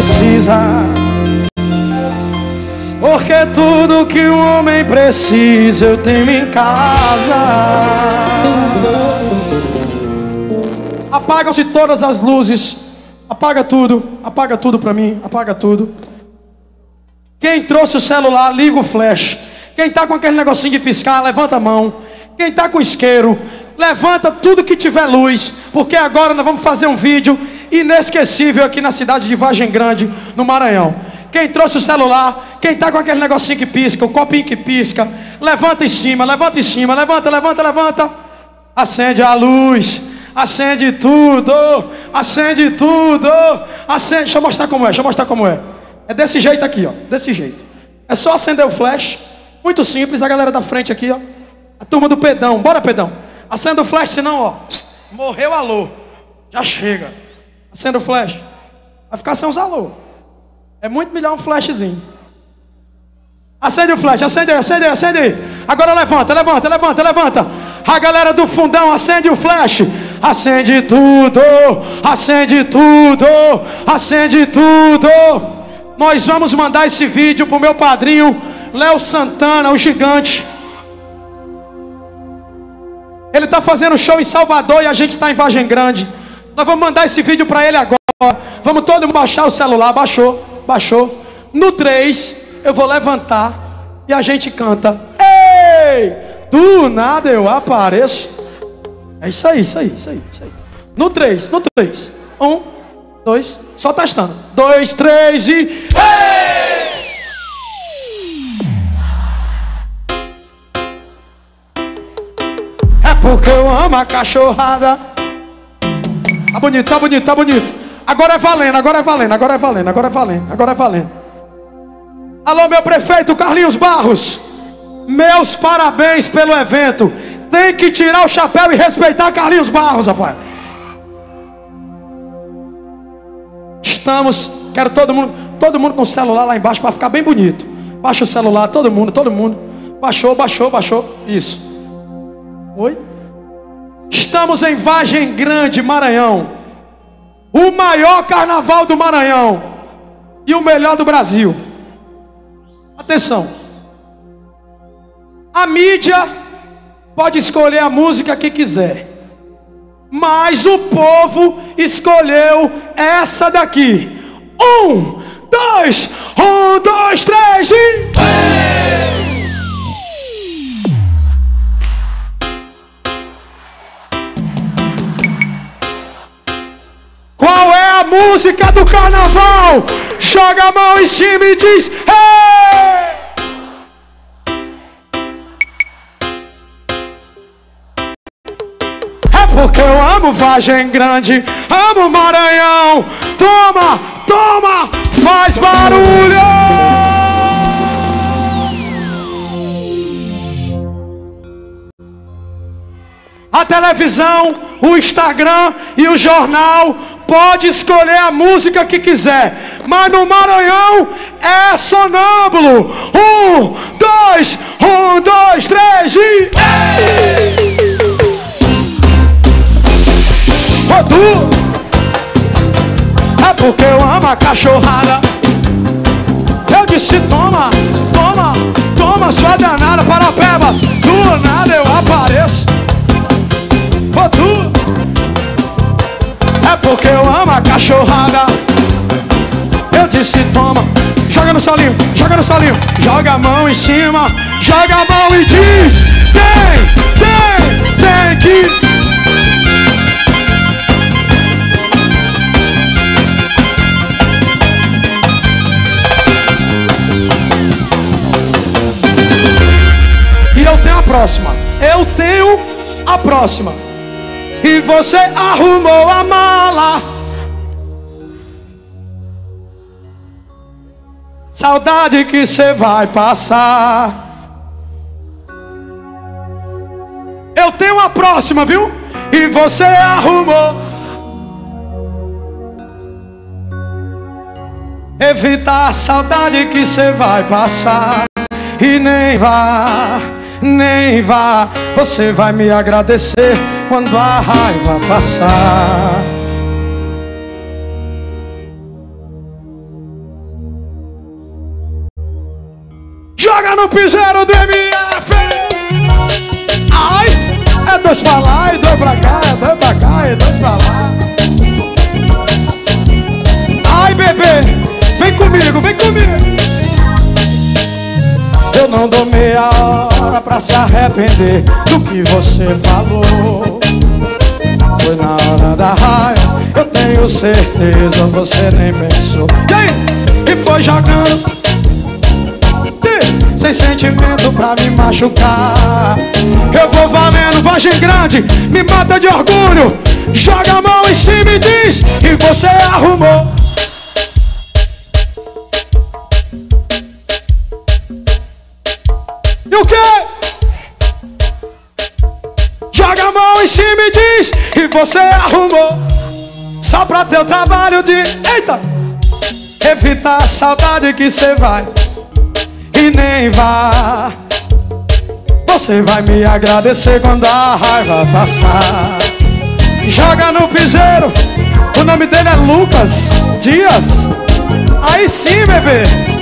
Precisa. Porque tudo que um homem precisa eu tenho em casa. Apagam-se todas as luzes. Apaga tudo, apaga tudo pra mim, apaga tudo. Quem trouxe o celular, liga o flash. Quem tá com aquele negocinho de piscar, levanta a mão. Quem tá com isqueiro, levanta tudo que tiver luz, porque agora nós vamos fazer um vídeo inesquecível aqui na cidade de Vargem Grande, no Maranhão. Quem trouxe o celular, quem tá com aquele negocinho que pisca, o copinho que pisca, levanta em cima, levanta em cima, levanta, levanta, levanta. Acende a luz. Acende tudo, acende tudo, acende. Deixa eu mostrar como é, deixa eu mostrar como é. É desse jeito aqui, ó, desse jeito. É só acender o flash, muito simples. A galera da frente aqui, ó, a turma do pedão, bora pedão. Acenda o flash, senão, ó, morreu alô, já chega. Acenda o flash, vai ficar sem os alô. É muito melhor um flashzinho. Acende o flash, acende acende aí, acende. Agora levanta, levanta, levanta, levanta. A galera do fundão, acende o flash. Acende tudo, acende tudo, acende tudo. Nós vamos mandar esse vídeo pro meu padrinho, Léo Santana, o gigante. Ele está fazendo show em Salvador e a gente está em Vargem Grande. Nós vamos mandar esse vídeo para ele agora. Vamos todo mundo baixar o celular. Baixou, baixou. No 3, eu vou levantar e a gente canta. Ei! Do nada eu apareço. É isso aí, isso aí, isso aí, isso aí. No 3, no 3. 1, 2, só testando. 2, 3 e. Ei! É porque eu amo a cachorrada. Tá bonito, tá bonito, tá bonito. Agora é valendo, agora é valendo, agora é valendo, agora é valendo, agora é valendo. Alô, meu prefeito Carlinhos Barros. Meus parabéns pelo evento. Tem que tirar o chapéu e respeitar Carlinhos Barros, rapaz. Estamos, quero todo mundo, todo mundo com o celular lá embaixo para ficar bem bonito. Baixa o celular, todo mundo, todo mundo. Baixou, baixou, baixou. Isso. Oi? Estamos em Vargem Grande, Maranhão. O maior carnaval do Maranhão. E o melhor do Brasil. Atenção. A mídia pode escolher a música que quiser. Mas o povo escolheu essa daqui. Um, dois, um, dois, três e. Qual é a música do carnaval? Joga a mão em cima e diz: Ei! É porque eu amo Vargem Grande, amo Maranhão. Toma, toma, faz barulho. A televisão, o Instagram e o jornal pode escolher a música que quiser, mas no Maranhão é sonâmbulo. Um, dois, um, dois, três e. Rodu! porque eu amo a cachorrada. Eu disse toma, toma, toma sua danada para pebas. Do nada eu apareço. Ô tu, é porque eu amo a cachorrada. Eu disse toma, joga no solinho, joga no solinho, joga a mão em cima, joga a mão e diz: tem, tem, tem que. E eu tenho a próxima. Eu tenho a próxima. E você arrumou a mala. Saudade que você vai passar. Eu tenho a próxima, viu? E você arrumou. Evita a saudade que você vai passar. E nem vá, nem vá. Você vai me agradecer quando a raiva passar. Joga no piseiro do MF. Ai, é dois pra lá e dois pra cá, é dois pra cá e dois pra lá. Ai, bebê, vem comigo, vem comigo. Pra se arrepender do que você falou. Foi na hora da raiva, eu tenho certeza, você nem pensou. E aí? E foi jogando sem sentimento pra me machucar. Eu vou valendo, vagem grande, me mata de orgulho. Joga a mão em cima e diz: E você arrumou. E o quê? Joga a mão em cima e diz: E você arrumou. Só pra teu trabalho de. Eita! Evitar a saudade que você vai e nem vá. Você vai me agradecer quando a raiva passar. Joga no piseiro, o nome dele é Lucas Dias. Aí sim, bebê.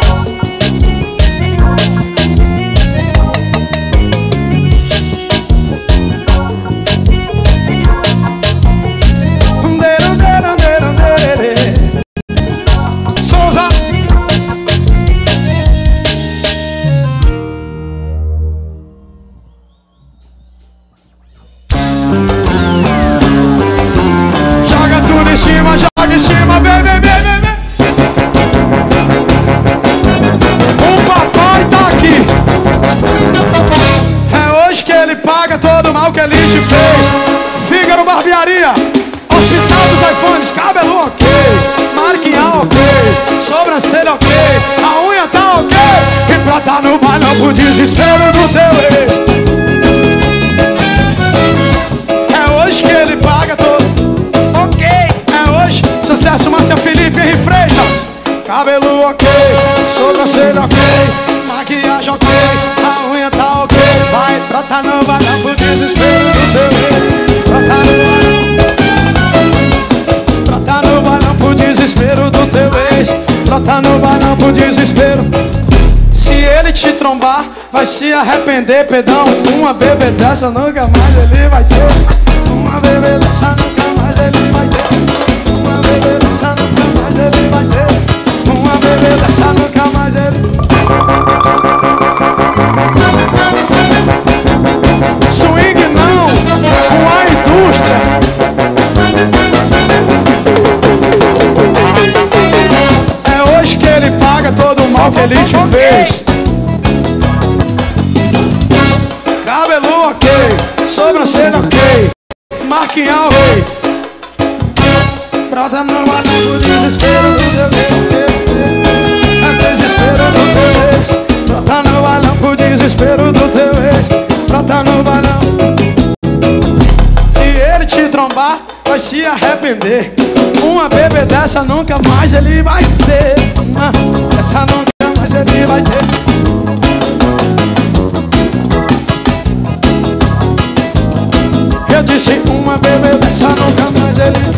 No desespero. Se ele te trombar, vai se arrepender, pedão. Uma bebê dessa nunca mais ele vai ter. Uma bebê dessa nunca mais ele vai ter. Uma bebê dessa nunca mais ele vai ter. Uma bebê dessa nunca mais ele. Mal que ele te fez. Cabelo ok, sobrancelha ok, marquinha ok. Brota no maluco, desespero do teu ex. É desespero do teu ex. Brota no balão pro desespero do teu ex. Brota no balão. Se ele te trombar, vai se arrepender. Uma bebê dessa nunca mais ele vai ter. Uma dessa nunca mais ele vai ter. Eu disse uma bebê dessa nunca mais ele.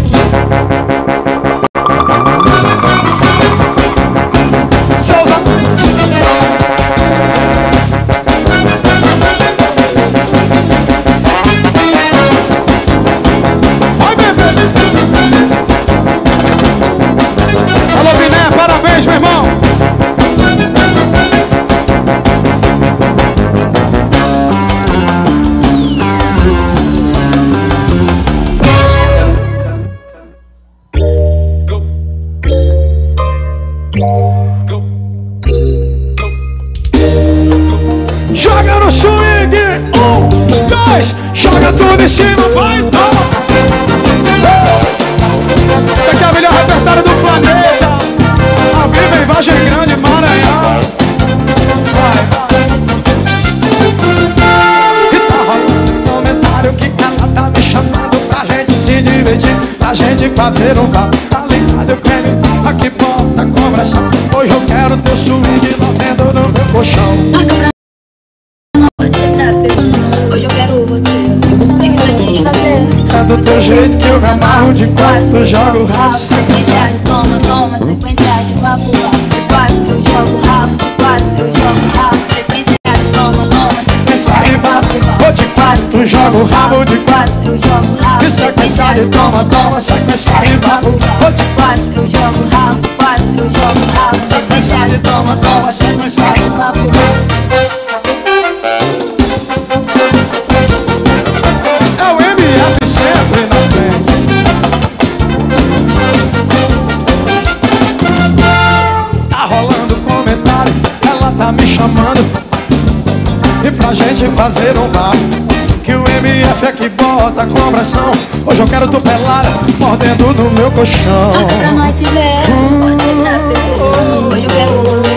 Colchão. Marca pra nós se ver, pode ser pra feminino. Hoje eu quero você,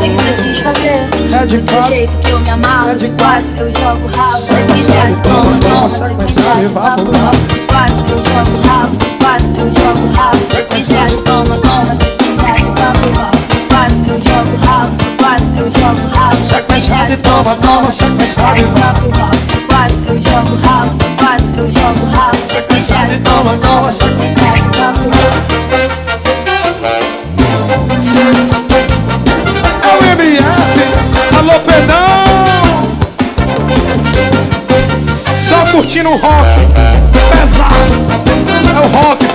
tem que satisfazer. É de Do quatro, jeito que eu me amarro, de quatro eu jogo rabo. Sequência de toma, toma, sequência de papo. De quatro eu jogo rabo, de quatro eu jogo rabo. Sequência de toma, toma, sequência de papo. De quatro eu jogo rabo, de quatro eu jogo rabo. Sequência de toma, toma, sequência de papo, papo. Curtindo o rock pesado. É o rock.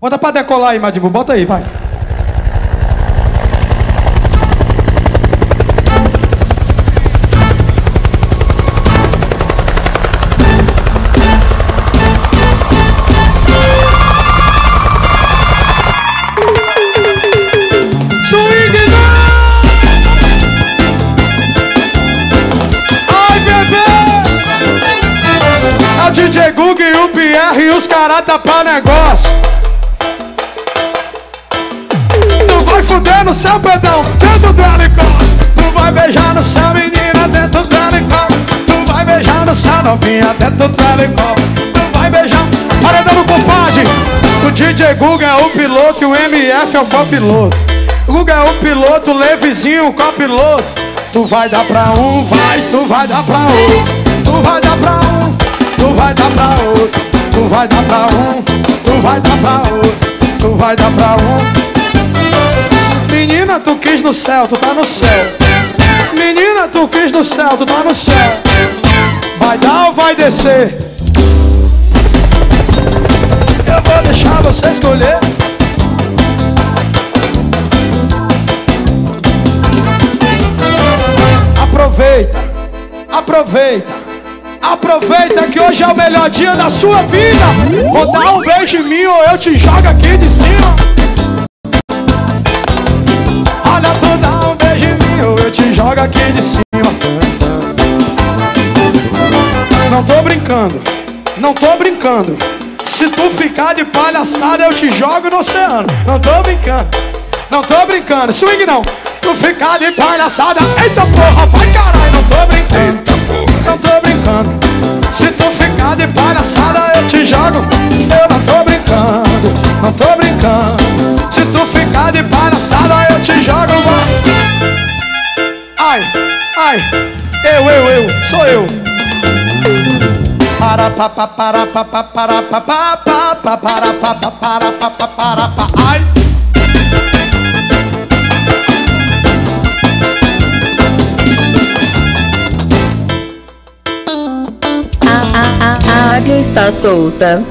Bota pra decolar aí, Madibu, bota aí, vai Tá pra negócio. Tu vai fuder no seu pedão dentro do helicóptero. Tu vai beijar no seu menina dentro do helicóptero. Tu vai beijar no seu novinha dentro do helicóptero. Tu vai beijar. Paredão no compadre. O DJ Guga é o piloto e o MF é o copiloto. Guga é o piloto, Levizinho o copiloto. Tu vai dar pra um, vai, tu vai dar pra outro. Tu vai dar pra um, tu vai dar pra outro. Tu vai dar pra um, tu vai dar pra outro. Tu vai dar pra um. Menina, tu quis no céu, tu tá no céu. Menina, tu quis no céu, tu tá no céu. Vai dar ou vai descer? Eu vou deixar você escolher. Aproveita, aproveita, aproveita que hoje é o melhor dia da sua vida. Vou dar um beijo em mim ou eu te jogo aqui de cima. Olha, tu dá um beijo em mim ou eu te jogo aqui de cima. Não tô brincando, não tô brincando. Se tu ficar de palhaçada, eu te jogo no oceano. Não tô brincando, não tô brincando. Swing não. Tu ficar de palhaçada, eita porra, vai caralho, não tô brincando. Não tô brincando. Se tu ficar de palhaçada, eu te jogo. Eu não tô brincando, não tô brincando. Se tu ficar de palhaçada, eu te jogo. Ai, ai, eu, eu, eu, sou eu. Para pa pa para pa pa para pa pa pa pa para pa pa para pa pa para pa ai Está solta.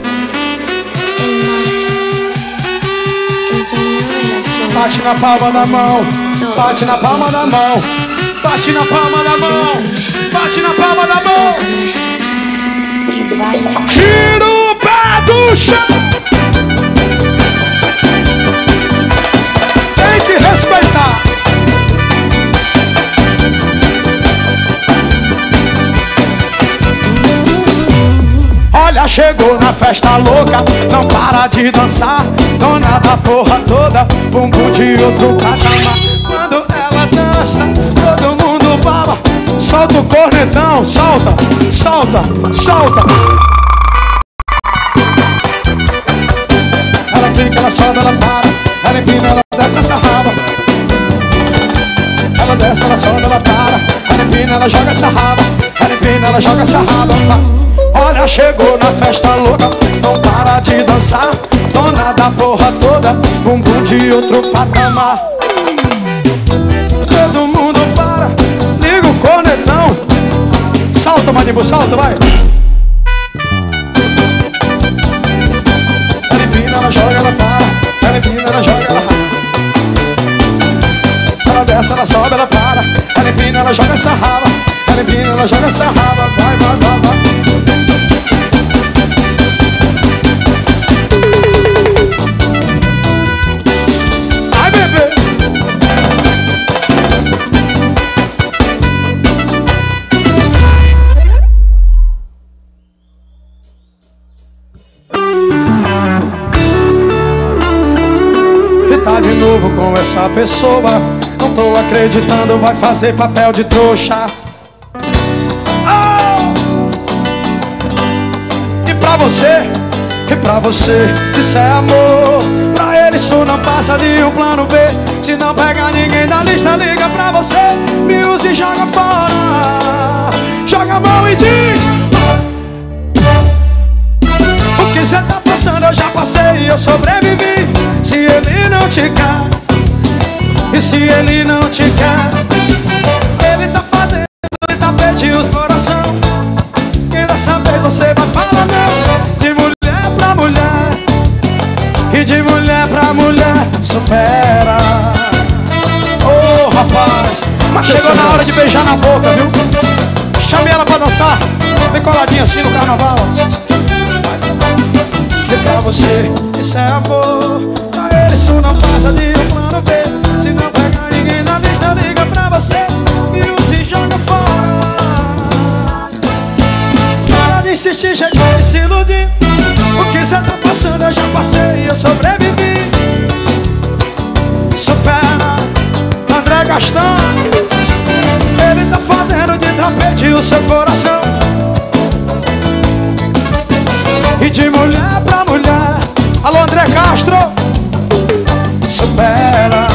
bate na palma da mão. Bate na palma da mão. Bate na palma da mão. Bate na palma da mão. Tira o pé do chão Olha, chegou na festa louca, não para de dançar. Dona da porra toda, bumbum de outro patamar. Quando ela dança, todo mundo baba. Solta o cornetão, solta, solta, solta. Ela clica, ela sobe, ela para. Ela empina, ela desce essa raba. Ela desce, ela sobe, ela para. Empina, ela joga essa raba. Ela empina, ela joga essa raba. Olha, chegou na festa louca, não para de dançar. Dona da porra toda, bumbum de outro patamar. Todo mundo para, liga o cornetão. Salta, Madibu, salta, vai. Ela empina, ela joga, ela para. Ela empina, ela joga, ela sobe, ela para. Ela empina, ela joga essa raba. Ela empina, ela joga essa raba. Vai, vai, vai, vai. Vai, bebê. Tá de novo com essa pessoa Não tô acreditando, vai fazer papel de trouxa. Ah! E pra você, e pra você Isso é amor. Pra ele isso não passa de um plano B. Se não pega ninguém da lista, liga pra você. Me use e joga fora. Joga a mão e diz o que cê tá passando eu já passei e eu sobrevivi. Se ele não te quer E se ele não te quer Ele tá fazendo de tapete os coração. E dessa vez você vai falar não? De mulher pra mulher E de mulher pra mulher supera. Ô oh, rapaz Mas chegou na hora de beijar na boca, viu? Chame ela pra dançar Bem coladinha assim no carnaval. E pra você isso é amor. Pra ele isso não passa de um plano B Se não pega ninguém na lista, liga pra você. E o se joga fora. Para de insistir, gente, de se iludir. O que cê tá passando eu já passei e eu sobrevivi. Supera André Gastão. Ele tá fazendo de tapete o seu coração. E de mulher pra mulher. Alô André Castro. Supera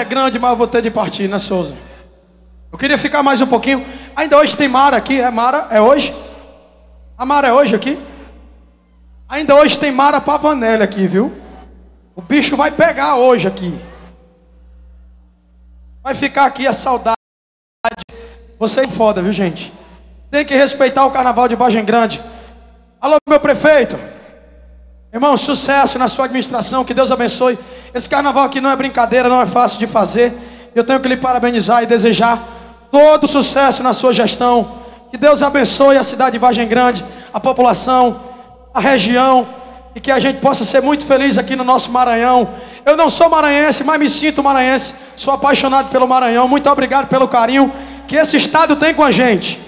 é grande, mas eu vou ter de partir, né, Souza? Eu queria ficar mais um pouquinho. Ainda hoje tem Mara aqui, é Mara? É hoje? A Mara é hoje aqui? Ainda hoje tem Mara Pavanelli aqui, viu? O bicho vai pegar hoje aqui. Vai ficar aqui a saudade. Você é foda, viu, gente? Tem que respeitar o carnaval de Vargem Grande. Alô, meu prefeito. Irmão, sucesso na sua administração, que Deus abençoe. Esse carnaval aqui não é brincadeira, não é fácil de fazer. Eu tenho que lhe parabenizar e desejar todo sucesso na sua gestão. Que Deus abençoe a cidade de Vargem Grande, a população, a região, e que a gente possa ser muito feliz aqui no nosso Maranhão. Eu não sou maranhense, mas me sinto maranhense. Sou apaixonado pelo Maranhão. Muito obrigado pelo carinho que esse estado tem com a gente.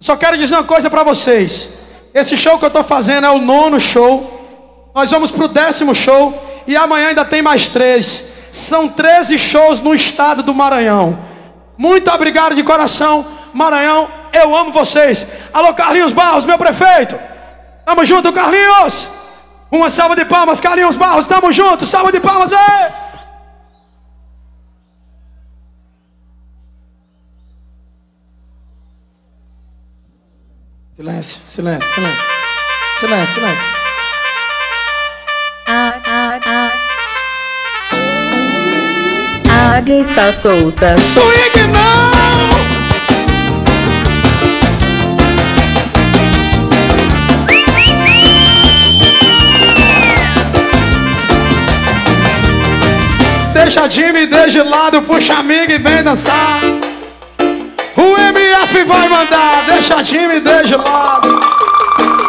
Só quero dizer uma coisa para vocês. Esse show que eu estou fazendo é o nono show. Nós vamos para o décimo show. E amanhã ainda tem mais três. São 13 shows no estado do Maranhão. Muito obrigado de coração, Maranhão. Eu amo vocês. Alô, Carlinhos Barros, meu prefeito. Tamo junto, Carlinhos. Uma salva de palmas, Carlinhos Barros. Tamo junto. Salva de palmas aí. Silêncio, silêncio, silêncio. Silêncio, silêncio. A, águia está solta. Swing não! Deixa a timidez de lado, puxa amigo e vem dançar. O MF vai mandar, deixa a timidez de lado.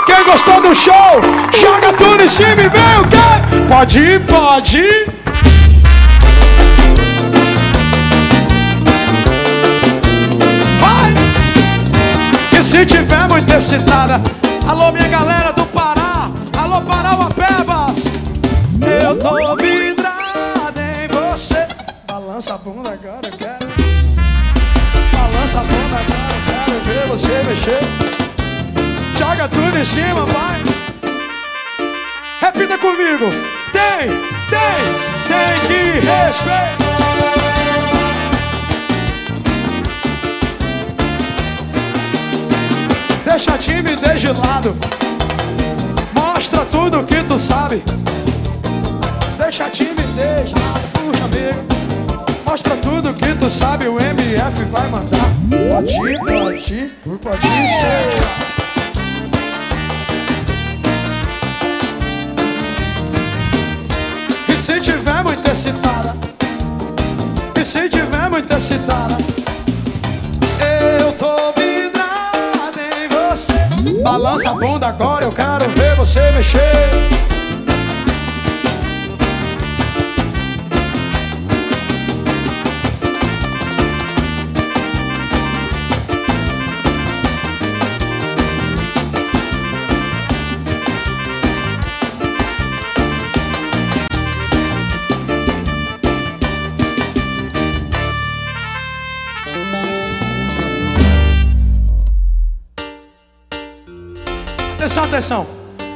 Quem gostou do show, joga tudo em cima e vem o quê? Pode ir, pode ir. Se tiver muito excitada, alô minha galera do Pará, alô Parauapebas, eu tô vidrada em você. Balança a bunda agora, eu quero. Balança a bunda agora, eu quero ver você mexer. Joga tudo em cima, vai. Repita comigo. Tem, tem, tem de respeito. Deixa a timidez de lado. Mostra tudo que tu sabe. Deixa a timidez, puxa amigo. Mostra tudo que tu sabe, o MF vai mandar. Pode ir, pode ir, pode ir. E se tiver muito excitada, e se tiver muito excitada, eu tô. Balança a bunda agora, eu quero ver você mexer. Atenção.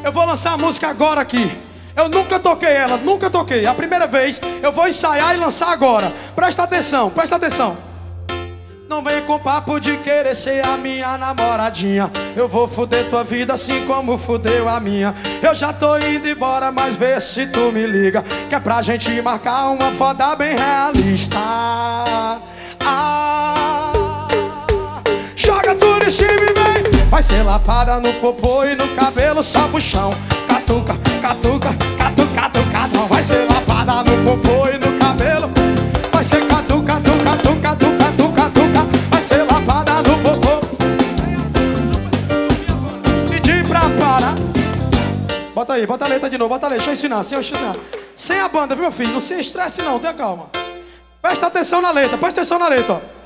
Eu vou lançar a música agora aqui. Eu nunca toquei ela, nunca toquei. A primeira vez, eu vou ensaiar e lançar agora. Presta atenção, presta atenção. Não vem com papo de querer ser a minha namoradinha. Eu vou foder tua vida assim como fudeu a minha. Eu já tô indo embora, mas vê se tu me liga. Que é pra gente marcar uma foda bem realista. Vai ser lapada no popô e no cabelo, só chão. Catuca, catuca, catuca, catuca, não. Vai ser lapada no popô e no cabelo. Vai ser catuca, catuca, catuca, catuca, catuca. Vai ser lapada no popô. Pedir pra parar. Bota aí, bota a letra de novo, bota a letra. Deixa eu ensinar, sem eu ensinar. Sem a banda, viu, meu filho? Não se estresse não, tenha calma. Presta atenção na letra, presta atenção na letra, ó.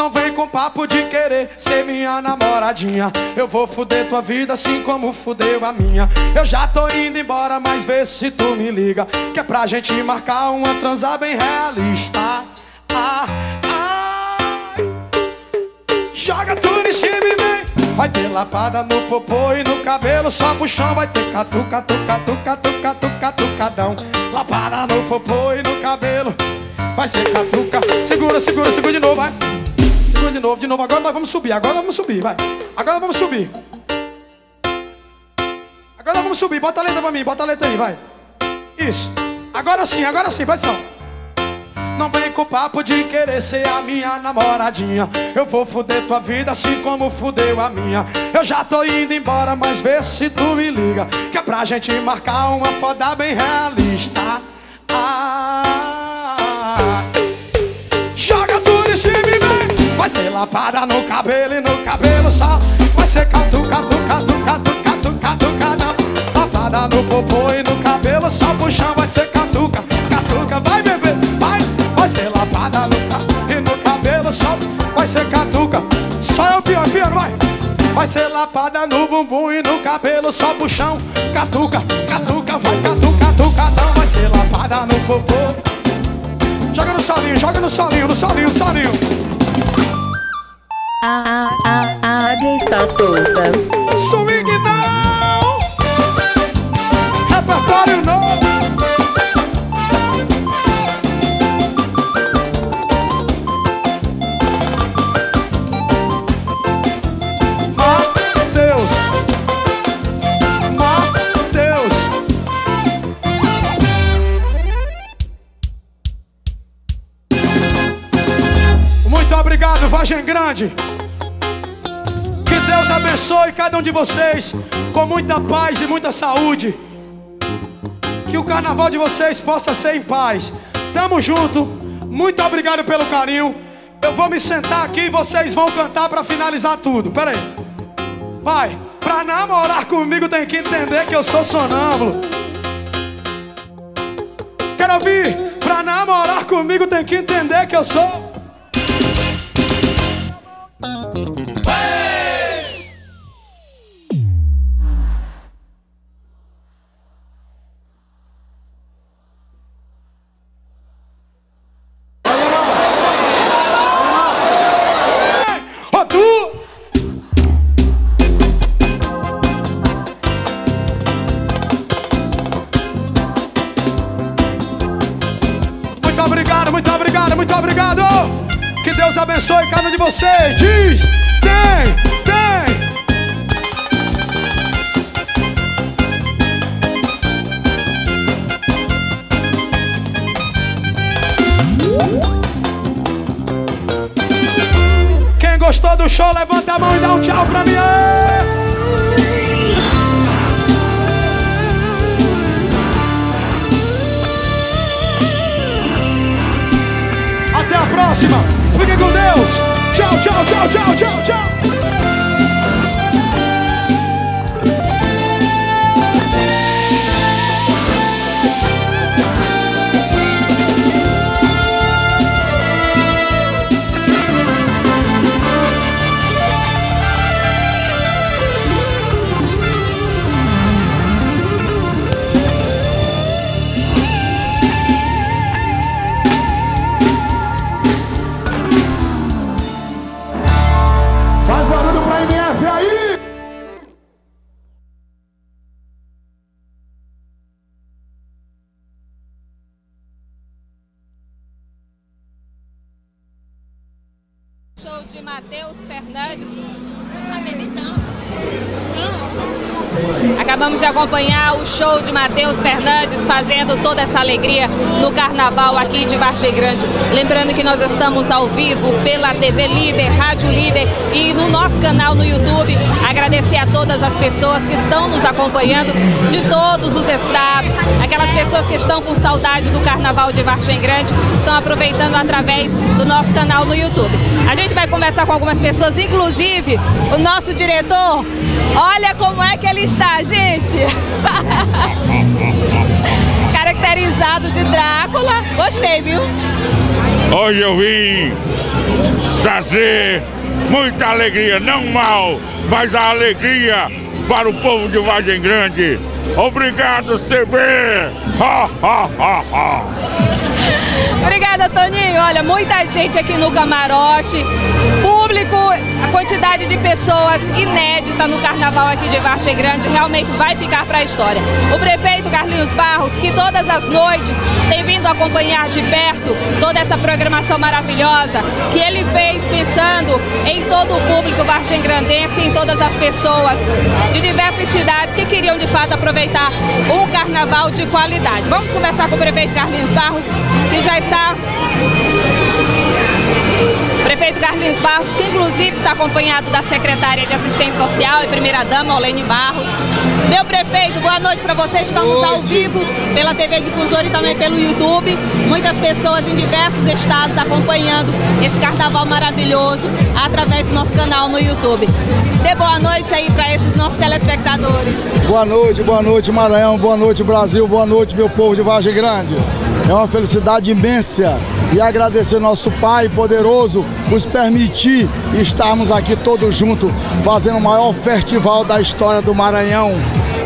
Não vem com papo de querer ser minha namoradinha. Eu vou fuder tua vida assim como fudeu a minha. Eu já tô indo embora, mas vê se tu me liga. Que é pra gente marcar uma transa bem realista. Ah, ai. Joga tudo em cima e vem. Vai ter lapada no popô e no cabelo, só chão. Vai ter catu, catu, catu, catu, catu, catucadão. Lapada no popô e no cabelo. Vai ser catuca. Segura, segura, segura de novo, vai. De novo, de novo. Agora nós vamos subir, agora nós vamos subir, vai. Agora nós vamos subir. Agora nós vamos subir. Bota a letra pra mim, bota a letra aí, vai. Isso. Agora sim, agora sim, vai só. Não vem com papo de querer ser a minha namoradinha. Eu vou fuder tua vida assim como fudeu a minha. Eu já tô indo embora, mas vê se tu me liga. Que é pra gente marcar uma foda bem realista. Ah, Vai ser lapada no cabelo e no cabelo só. Vai ser catu, catu, catu, catu, catu, catuca, não. Lapada no popô e no cabelo só puxão. Vai ser catuca, catuca, vai beber, vai. Vai ser lapada no cabelo e no cabelo só. Vai ser catuca, só é o pior, pior, vai. Vai ser lapada no bumbum e no cabelo só puxão. Catuca, catuca, vai catuca, catuca, não. Vai ser lapada no popô. Joga no solinho, joga no solinho, no solinho, solinho. A, a, a, a águia está solta. Swing não! Repertório novo! Que Deus abençoe cada um de vocês com muita paz e muita saúde. Que o carnaval de vocês possa ser em paz. Tamo junto. Muito obrigado pelo carinho. Eu vou me sentar aqui e vocês vão cantar pra finalizar tudo. Pera aí. Vai. Pra namorar comigo tem que entender que eu sou sonâmbulo. Quero ouvir. Pra namorar comigo tem que entender que eu sou. Ô vocês! Diz! Tem! Tem! Quem gostou do show, levanta a mão e dá um tchau pra mim! Até a próxima! Fiquem com Deus! Tchau, tchau, tchau, tchau, tchau, tchau! Show de Matheus Fernandes. Acabamos de acompanhar o show de Matheus Fernandes fazendo toda essa alegria no carnaval aqui de Vargem Grande. Lembrando que nós estamos ao vivo pela TV Líder, Rádio Líder e no nosso canal no YouTube. Agradecer a todas as pessoas que estão nos acompanhando de todos os estados, aquelas pessoas que estão com saudade do carnaval de Vargem Grande, estão aproveitando através do nosso canal no YouTube. A gente vai conversar com algumas pessoas, inclusive o nosso diretor. Olha como é que ele está, gente. Caracterizado de Drácula. Gostei, viu? Hoje eu vim trazer muita alegria, não mal, mas a alegria para o povo de Vargem Grande. Obrigado, CB! Ha, ha, ha, ha. Obrigada, Toninho. Olha, muita gente aqui no camarote. Público, a quantidade de pessoas inédita no carnaval aqui de Vargem Grande realmente vai ficar para a história. O prefeito Carlinhos Barros, que todas as noites tem vindo acompanhar de perto toda essa programação maravilhosa que ele fez pensando em todo o público vargem-grandense, em todas as pessoas de diversas cidades que queriam de fato aproveitar um carnaval de qualidade. Vamos conversar com o prefeito Carlinhos Barros, que já está Prefeito Carlinhos Barros, que inclusive está acompanhado da secretária de Assistência Social e primeira-dama, Olene Barros. Meu prefeito, boa noite para você. Estamos ao vivo pela TV Difusora e também pelo YouTube. Muitas pessoas em diversos estados acompanhando esse carnaval maravilhoso através do nosso canal no YouTube. Dê boa noite aí para esses nossos telespectadores. Boa noite, boa noite Maranhão, boa noite Brasil, boa noite meu povo de Vargem Grande. É uma felicidade imensa e agradecer nosso Pai poderoso nos permitir estarmos aqui todos juntos fazendo o maior festival da história do Maranhão,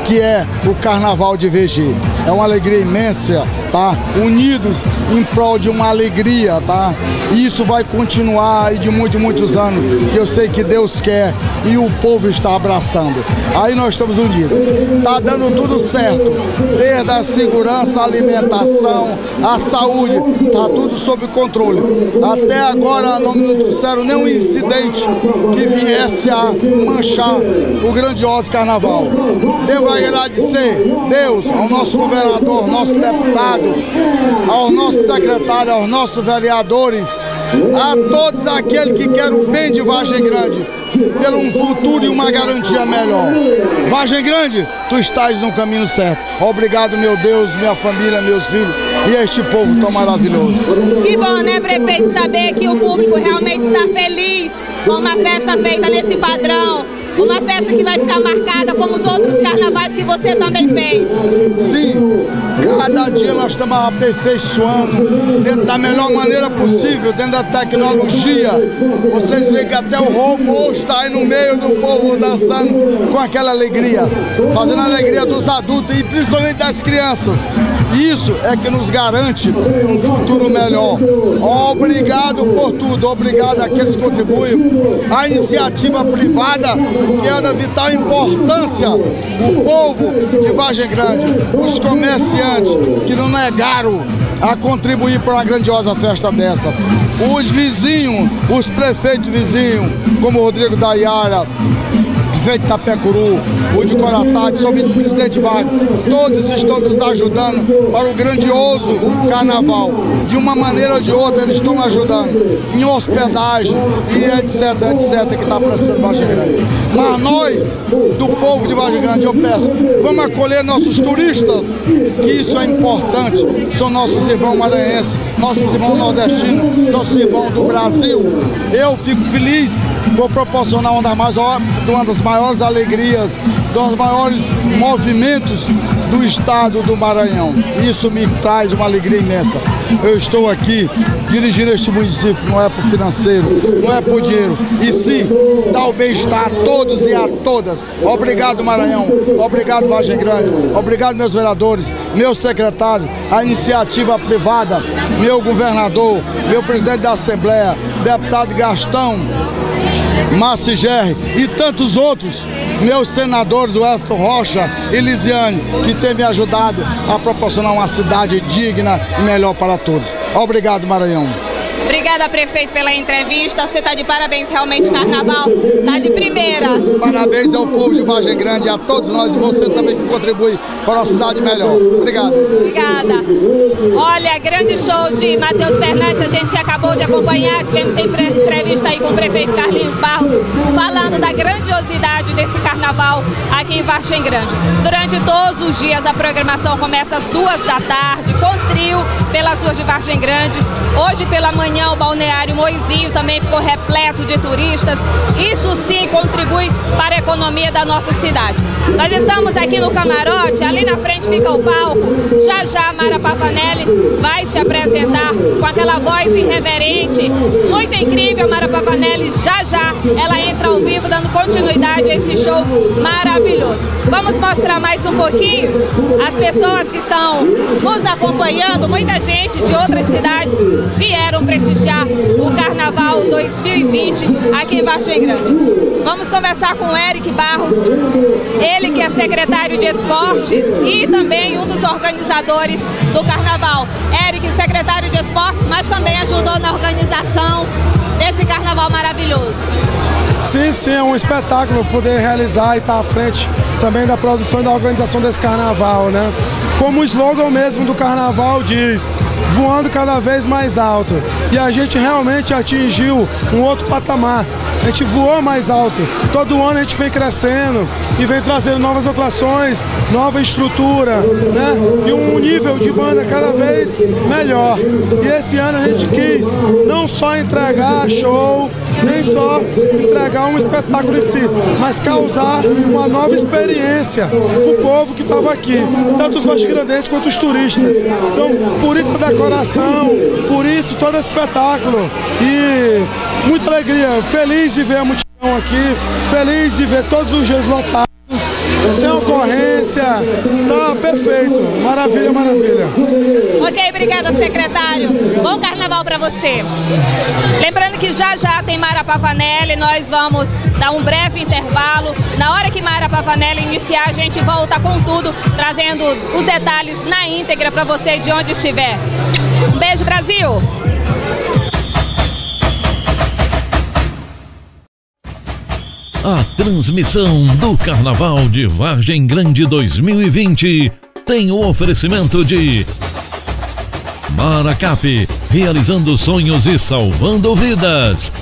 que é o Carnaval de VG. É uma alegria imensa, tá? Unidos em prol de uma alegria, tá? E isso vai continuar aí de muitos, muitos anos, que eu sei que Deus quer e o povo está abraçando. Aí nós estamos unidos. Tá dando tudo certo, desde a segurança, a alimentação, a saúde, tá tudo sob controle. Até agora não me trouxeram nenhum incidente que viesse a manchar o grandioso carnaval. Devo agradecer, Deus, ao nosso governador, nosso deputado, ao nosso secretário, aos nossos vereadores a todos aqueles que querem o bem de Vargem Grande, pelo um futuro e uma garantia melhor. Vargem Grande, tu estás no caminho certo. Obrigado, meu Deus, minha família, meus filhos e este povo tão maravilhoso. Que bom, né, prefeito, saber que o público realmente está feliz com uma festa feita nesse padrão. Uma festa que vai ficar marcada como os outros carnavais que você também fez. Sim, cada dia nós estamos aperfeiçoando dentro da melhor maneira possível, dentro da tecnologia. Vocês veem que até o robô está aí no meio do povo dançando com aquela alegria, fazendo a alegria dos adultos e principalmente das crianças. Isso é que nos garante um futuro melhor. Obrigado por tudo, obrigado àqueles que contribuem. A iniciativa privada que é da vital importância. O povo de Vargem Grande, os comerciantes que não negaram a contribuir para uma grandiosa festa dessa. Os vizinhos, os prefeitos vizinhos, como Rodrigo Dayara, prefeito de Tapecuru, o de Coratá, somente o presidente Wagner, todos estão nos ajudando para o grandioso carnaval. De uma maneira ou de outra, eles estão ajudando em hospedagem e etc, etc, que está precisando Vargem Grande. Mas nós, do povo de Vargem Grande, eu peço, vamos acolher nossos turistas, que isso é importante, são nossos irmãos maranhenses, nossos irmãos nordestinos, nossos irmãos do Brasil. Eu fico feliz vou proporcionar uma das, mais, uma das maiores alegrias, dos maiores movimentos do estado do Maranhão. Isso me traz uma alegria imensa. Eu estou aqui dirigindo este município, não é por financeiro, não é por dinheiro, e sim dar o bem-estar a todos e a todas. Obrigado, Maranhão. Obrigado, Vargem Grande. Obrigado, meus vereadores, meu secretário, a iniciativa privada, meu governador, meu presidente da Assembleia, deputado Gastão, Márcio Gerri e tantos outros, meus senadores, o Everton Rocha e Lisiane, que têm me ajudado a proporcionar uma cidade digna e melhor para todos. Obrigado, Maranhão. Obrigada, prefeito, pela entrevista. Você está de parabéns, realmente, carnaval está de primeira. Parabéns ao povo de Vargem Grande e a todos nós e você também que contribui para uma cidade melhor. Obrigado. Obrigada. Olha, grande show de Matheus Fernandes, a gente acabou de acompanhar, tivemos entrevista aí com o prefeito Carlinhos Barros, falando da grandiosidade desse carnaval aqui em Vargem Grande. Durante todos os dias a programação começa às duas da tarde, com trio pelas ruas de Vargem Grande. Hoje pela manhã o balneário Moizinho também ficou repleto de turistas. Isso sim contribui para a economia da nossa cidade. Nós estamos aqui no camarote, ali na frente fica o palco. Já já a Mara Pavanelli vai se apresentar com aquela voz irreverente, muito incrível. Mara Pavanelli já já ela entra ao vivo dando continuidade a esse show maravilhoso. Vamos mostrar mais um pouquinho as pessoas que estão nos acompanhando. Muita gente de outras cidades vieram prestigiar o Carnaval 2020 aqui em Vargem Grande. Vamos conversar com o Eric Barros, ele que é secretário de esportes e também um dos organizadores do Carnaval. Eric, secretário de esportes, mas também ajudou na organização desse Carnaval maravilhoso. Sim, sim, é um espetáculo poder realizar e estar à frente também da produção e da organização desse carnaval, né? Como o slogan mesmo do carnaval diz, voando cada vez mais alto. E a gente realmente atingiu um outro patamar. A gente voou mais alto. Todo ano a gente vem crescendo e vem trazendo novas atrações, nova estrutura, né? E um nível de banda cada vez melhor. E esse ano a gente quis não só entregar show, nem só entregar um espetáculo em si, mas causar uma nova experiência para o povo que estava aqui, tanto os vastigrandenses quanto os turistas. Então, por isso a decoração, por isso todo esse espetáculo. E muita alegria, feliz de ver a multidão aqui, feliz de ver todos os dias lotados sem ocorrência, tá perfeito, maravilha, maravilha. Ok, obrigada secretário, bom carnaval para você. Lembrando que já já tem Mara Pavanelli, nós vamos dar um breve intervalo. Na hora que Mara Pavanelli iniciar, a gente volta com tudo, trazendo os detalhes na íntegra para você de onde estiver. Um beijo, Brasil! A transmissão do Carnaval de Vargem Grande 2020 tem o oferecimento de Maracap, realizando sonhos e salvando vidas.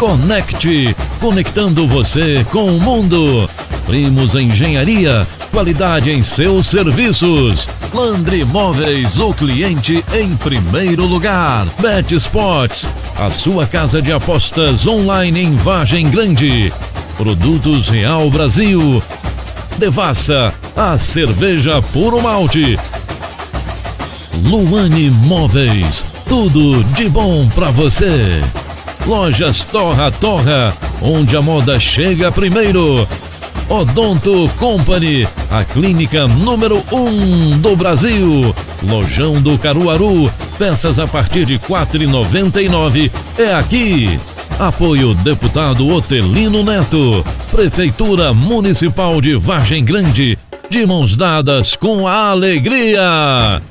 Conecte, conectando você com o mundo. Primos Engenharia, qualidade em seus serviços. Landry Móveis, o cliente em primeiro lugar. Bet Sports, a sua casa de apostas online em Vargem Grande. Produtos Real Brasil. Devassa, a cerveja puro malte. Luane Móveis, tudo de bom para você. Lojas Torra Torra, onde a moda chega primeiro. Odonto Company, a clínica número 1 um do Brasil. Lojão do Caruaru, peças a partir de R$ 4,99. É aqui. Apoio deputado Otelino Neto. Prefeitura Municipal de Vargem Grande. De mãos dadas com a alegria.